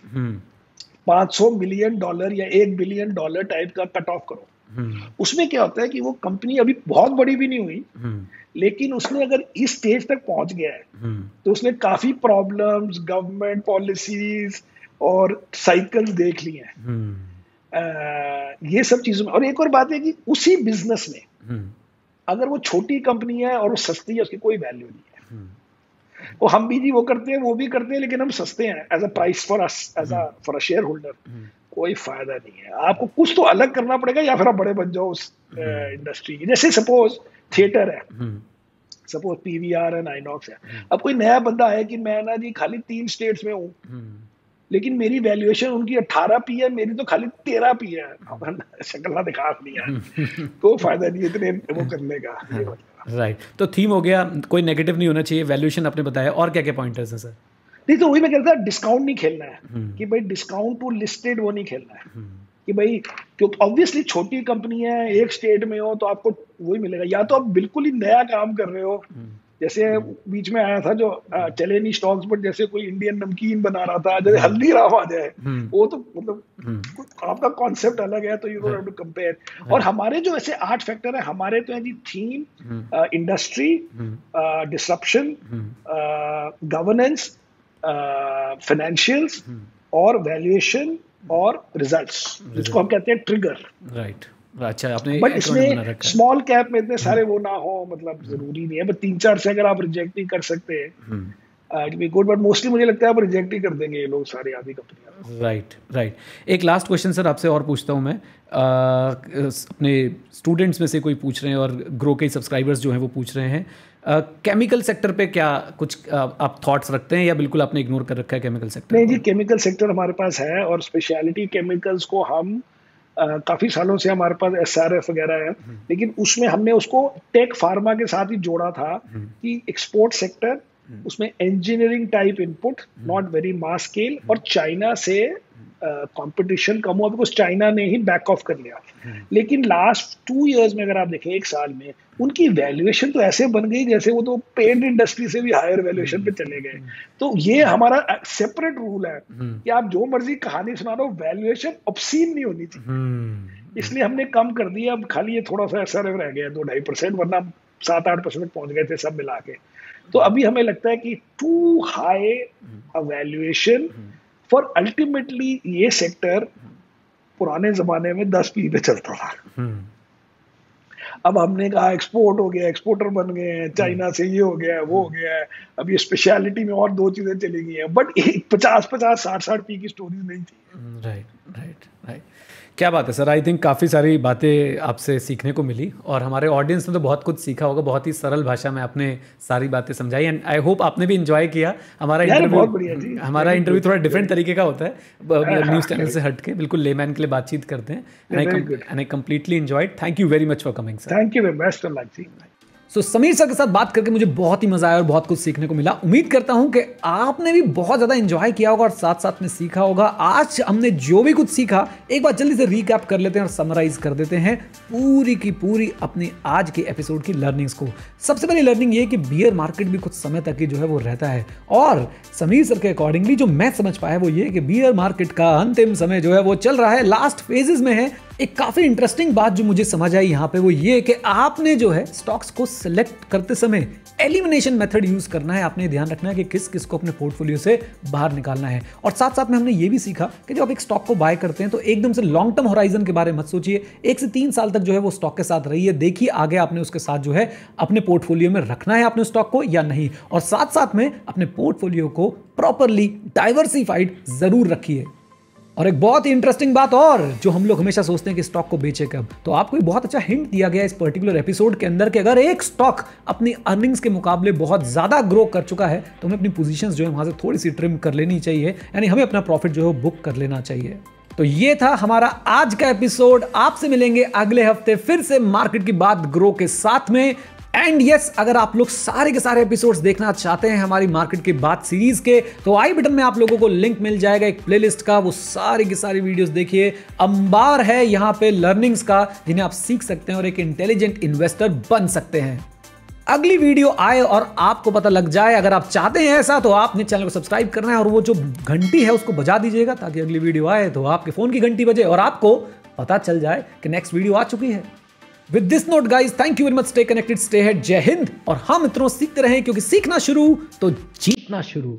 500 हम्म। मिलियन डॉलर या एक बिलियन डॉलर टाइप का कट ऑफ़ करो। उसमें क्या होता है कि वो कंपनी अभी बहुत बड़ी भी नहीं हुई लेकिन उसने अगर इस स्टेज तक पहुँच गया है तो उसने काफ़ी प्रॉब्लम्स गवर्नमेंट पॉलिसीज़ और साइकिल देख लिए हैं। ये सब चीज़ों में। और एक और बात है कि उसी बिज़नेस में हम्म। अगर वो छोटी कंपनी है और वो सस्ती है उसकी कोई वैल्यू नहीं है। हम्म। वो हम भी जी वो करते हैं वो भी करते हैं लेकिन हम सस्ते हैं। As a price for us as a for a shareholder कोई फ़ायदा नहीं है। आपको कुछ तो अलग करना पड़ेगा या फिर आप बड़े बन जाओ उस इंडस्ट्री की। जैसे सपोज़ थिएटर है। सपोज़ पीवीआर है नाइनॉक्स है। अब कोई नया बंदा है कि मैं ना जी खाली तीन स्टेट्स में हूँ। लेकिन मेरी वैल्यूएशन उनकी अट्ठारह पी है मेरी तो खाली तेरह पी है शक्ल ना दिखा दिया तो फ़ायदा नहीं इतने वो करने का राइट right. तो थीम हो गया कोई नेगेटिव नहीं होना चाहिए वैल्यूएशन आपने बताया और क्या क्या पॉइंटर्स हैं सर नहीं तो वही मैं कहता डिस्काउंट नहीं खेलना है हम्म। कि भाई डिस्काउंट टू लिस्टेड वो नहीं खेलना है हम्म। कि भाई क्योंकि ऑब्वियसली छोटी कंपनी है एक स्टेट में हो तो आपको वही मिलेगा या तो आप बिल्कुल ही नया काम कर रहे हो हम्म। जैसे बीच में आया था जो चले नहीं स्टॉक्स पर जैसे कोई इंडियन नमकीन बना रहा था जैसे हल्दी राम आ जाए हम्म। वो तो मतलब हम्म। आपका कॉन्सेप्ट अलग है तो you don't have to compare और हमारे जो ऐसे आठ फैक्टर है हमारे तो है जी theme industry disruption governance financials और वैल्यूएशन और रिजल्ट्स जिसको हम कहते हैं ट्रिगर राइट right. अच्छा आपने बट इसमें स्मॉल कैप में इतने सारे वो ना हो मतलब ज़रूरी नहीं है। बट तीन चार से अगर आप रिजेक्ट ही कर सकते हैं गुड बट मोस्टली मुझे लगता है आप रिजेक्ट ही कर देंगे ये लोग सारे कंपनियाँ राइट राइट एक लास्ट क्वेश्चन सर आपसे और पूछता हूँ मैं। अपने स्टूडेंट्स में से कोई पूछ रहे हैं और ग्रो के सब्सक्राइबर्स जो हैं वो पूछ रहे हैं। केमिकल सेक्टर पे क्या कुछ uh, आप थॉट्स रखते हैं या बिल्कुल आपने इग्नोर कर रखा है केमिकल सेक्टर नहीं जी केमिकल सेक्टर हमारे पास है और स्पेशलिटी केमिकल्स को हम काफ़ी सालों से हमारे पास एस आर एफ़ वगैरह है। लेकिन उसमें हमने उसको टेक फार्मा के साथ ही जोड़ा था कि एक्सपोर्ट सेक्टर उसमें engineering type input not very mass scale और चाइना से कंपटीशन कम हुआ बिकॉज़ चाइना ने ही बैक ऑफ़ कर लिया। लेकिन लास्ट टू इयर्स में अगर आप देखें, एक साल में, उनकी वैल्यूएशन तो ऐसे बन गई जैसे वो तो पेंट इंडस्ट्री से भी हायर वैल्यूएशन पे चले गए। तो ये हमारा सेपरेट रूल है कि आप जो मर्ज़ी कहानी सुना रहे हो वैल्यूएशन ऑप्सीन नहीं होनी चाहिए। इसलिए हमने कम कर दिया अब खाली ये थोड़ा सा ऐसा रह गया दो ढाई परसेंट वरना सात आठ परसेंट पहुँच गए थे सब मिला के। तो अभी हमें लगता है कि too high valuation for ultimately ये सेक्टर पुराने जमाने में दस पी पे चलता था। हम्म। अब हमने कहा एक्सपोर्ट हो गया एक्सपोर्टर बन गए हैं चाइना से ये हो गया है वो हो गया है। अब ये स्पेशलिटी में और दो चीज़ें चली गई हैं। बट एक पचास पचास साठ साठ पी की स्टोरी नहीं थी। राइट राइट राइट क्या बात है सर? आई थिंक काफ़ी सारी बातें आपसे सीखने को मिली और हमारे ऑडियंस ने तो बहुत कुछ सीखा होगा बहुत ही सरल भाषा में आपने सारी बातें समझाई एंड आई होप आपने भी इंजॉय किया। हमारा इंटरव्यू हमारा इंटरव्यू थोड़ा डिफरेंट तरीके का होता है। न्यूज़ चैनल से हट के बिल्कुल लेमैन के लिए बातचीत करते हैं। And I completely enjoyed thank you very much for coming sir thank you best so so, Sameer sir के साथ बात करके मुझे बहुत ही मज़ा आया और बहुत कुछ सीखने को मिला। उम्मीद करता हूँ कि आपने भी बहुत ज़्यादा इंजॉय किया होगा और साथ साथ में सीखा होगा। आज हमने जो भी कुछ सीखा एक बार जल्दी से रिकैप कर लेते हैं और समराइज कर देते हैं पूरी की पूरी अपनी आज के एपिसोड की लर्निंग्स को। सबसे पहली लर्निंग ये कि बियर मार्केट भी कुछ समय तक ही जो है वो रहता है। और समीर सर के अकॉर्डिंगली जो मैं समझ पाया वो ये कि बियर मार्केट का अंतिम समय जो है वो चल रहा है। लास्ट फेजेस में है। एक काफ़ी इंटरेस्टिंग बात जो मुझे समझ आई यहाँ पे, वो ये कि आपने जो है स्टॉक्स को सिलेक्ट करते समय एलिमिनेशन मेथड यूज़ करना है। आपने ध्यान रखना है कि किस किस को अपने पोर्टफोलियो से बाहर निकालना है। और साथ साथ में हमने ये भी सीखा कि जब आप एक स्टॉक को बाय करते हैं तो एकदम से लॉन्ग टर्म होराइजन के बारे में मत सोचिए। एक से तीन साल तक जो है वो स्टॉक के साथ रहिए। देखिए, आगे आपने उसके साथ जो है अपने पोर्टफोलियो में रखना है अपने स्टॉक को या नहीं। और साथ साथ में अपने पोर्टफोलियो को प्रॉपरली डाइवर्सिफाइड ज़रूर रखिए। और एक बहुत ही इंटरेस्टिंग बात और, जो हम लोग हमेशा सोचते हैं कि स्टॉक को बेचे कब। तो आपको एक बहुत अच्छा हिंट दिया गया इस पर्टिकुलर एपिसोड के अंदर कि अगर एक स्टॉक अपनी अर्निंग्स के मुकाबले बहुत ज़्यादा ग्रो कर चुका है तो हमें अपनी पोजीशंस जो है वहाँ से थोड़ी सी ट्रिम कर लेनी चाहिए, यानी हमें अपना प्रॉफिट जो है बुक कर लेना चाहिए। तो ये था हमारा आज का एपिसोड आपसे मिलेंगे अगले हफ़्ते फिर से मार्केट की बात ग्रो के साथ में। एंड यस yes, अगर आप लोग सारे के सारे एपिसोड्स देखना चाहते हैं हमारी मार्केट की बात सीरीज़ के तो आई बटन में आप लोगों को लिंक मिल जाएगा एक प्लेलिस्ट का वो सारी के सारी वीडियोस देखिए। अंबार है यहाँ पे लर्निंग्स का जिन्हें आप सीख सकते हैं और एक इंटेलिजेंट इन्वेस्टर बन सकते हैं। अगली वीडियो आए और आपको पता लग जाए अगर आप चाहते हैं ऐसा तो आपने चैनल को सब्सक्राइब करना है और वो जो घंटी है उसको बजा दीजिएगा ताकि अगली वीडियो आए तो आपके फ़ोन की घंटी बजे और आपको पता चल जाए कि नेक्स्ट वीडियो आ चुकी है। With this note guys thank you very much stay connected stay ahead Jai Hind और हम मित्रों, सीखते रहे, क्योंकि सीखना शुरू तो जीतना शुरू।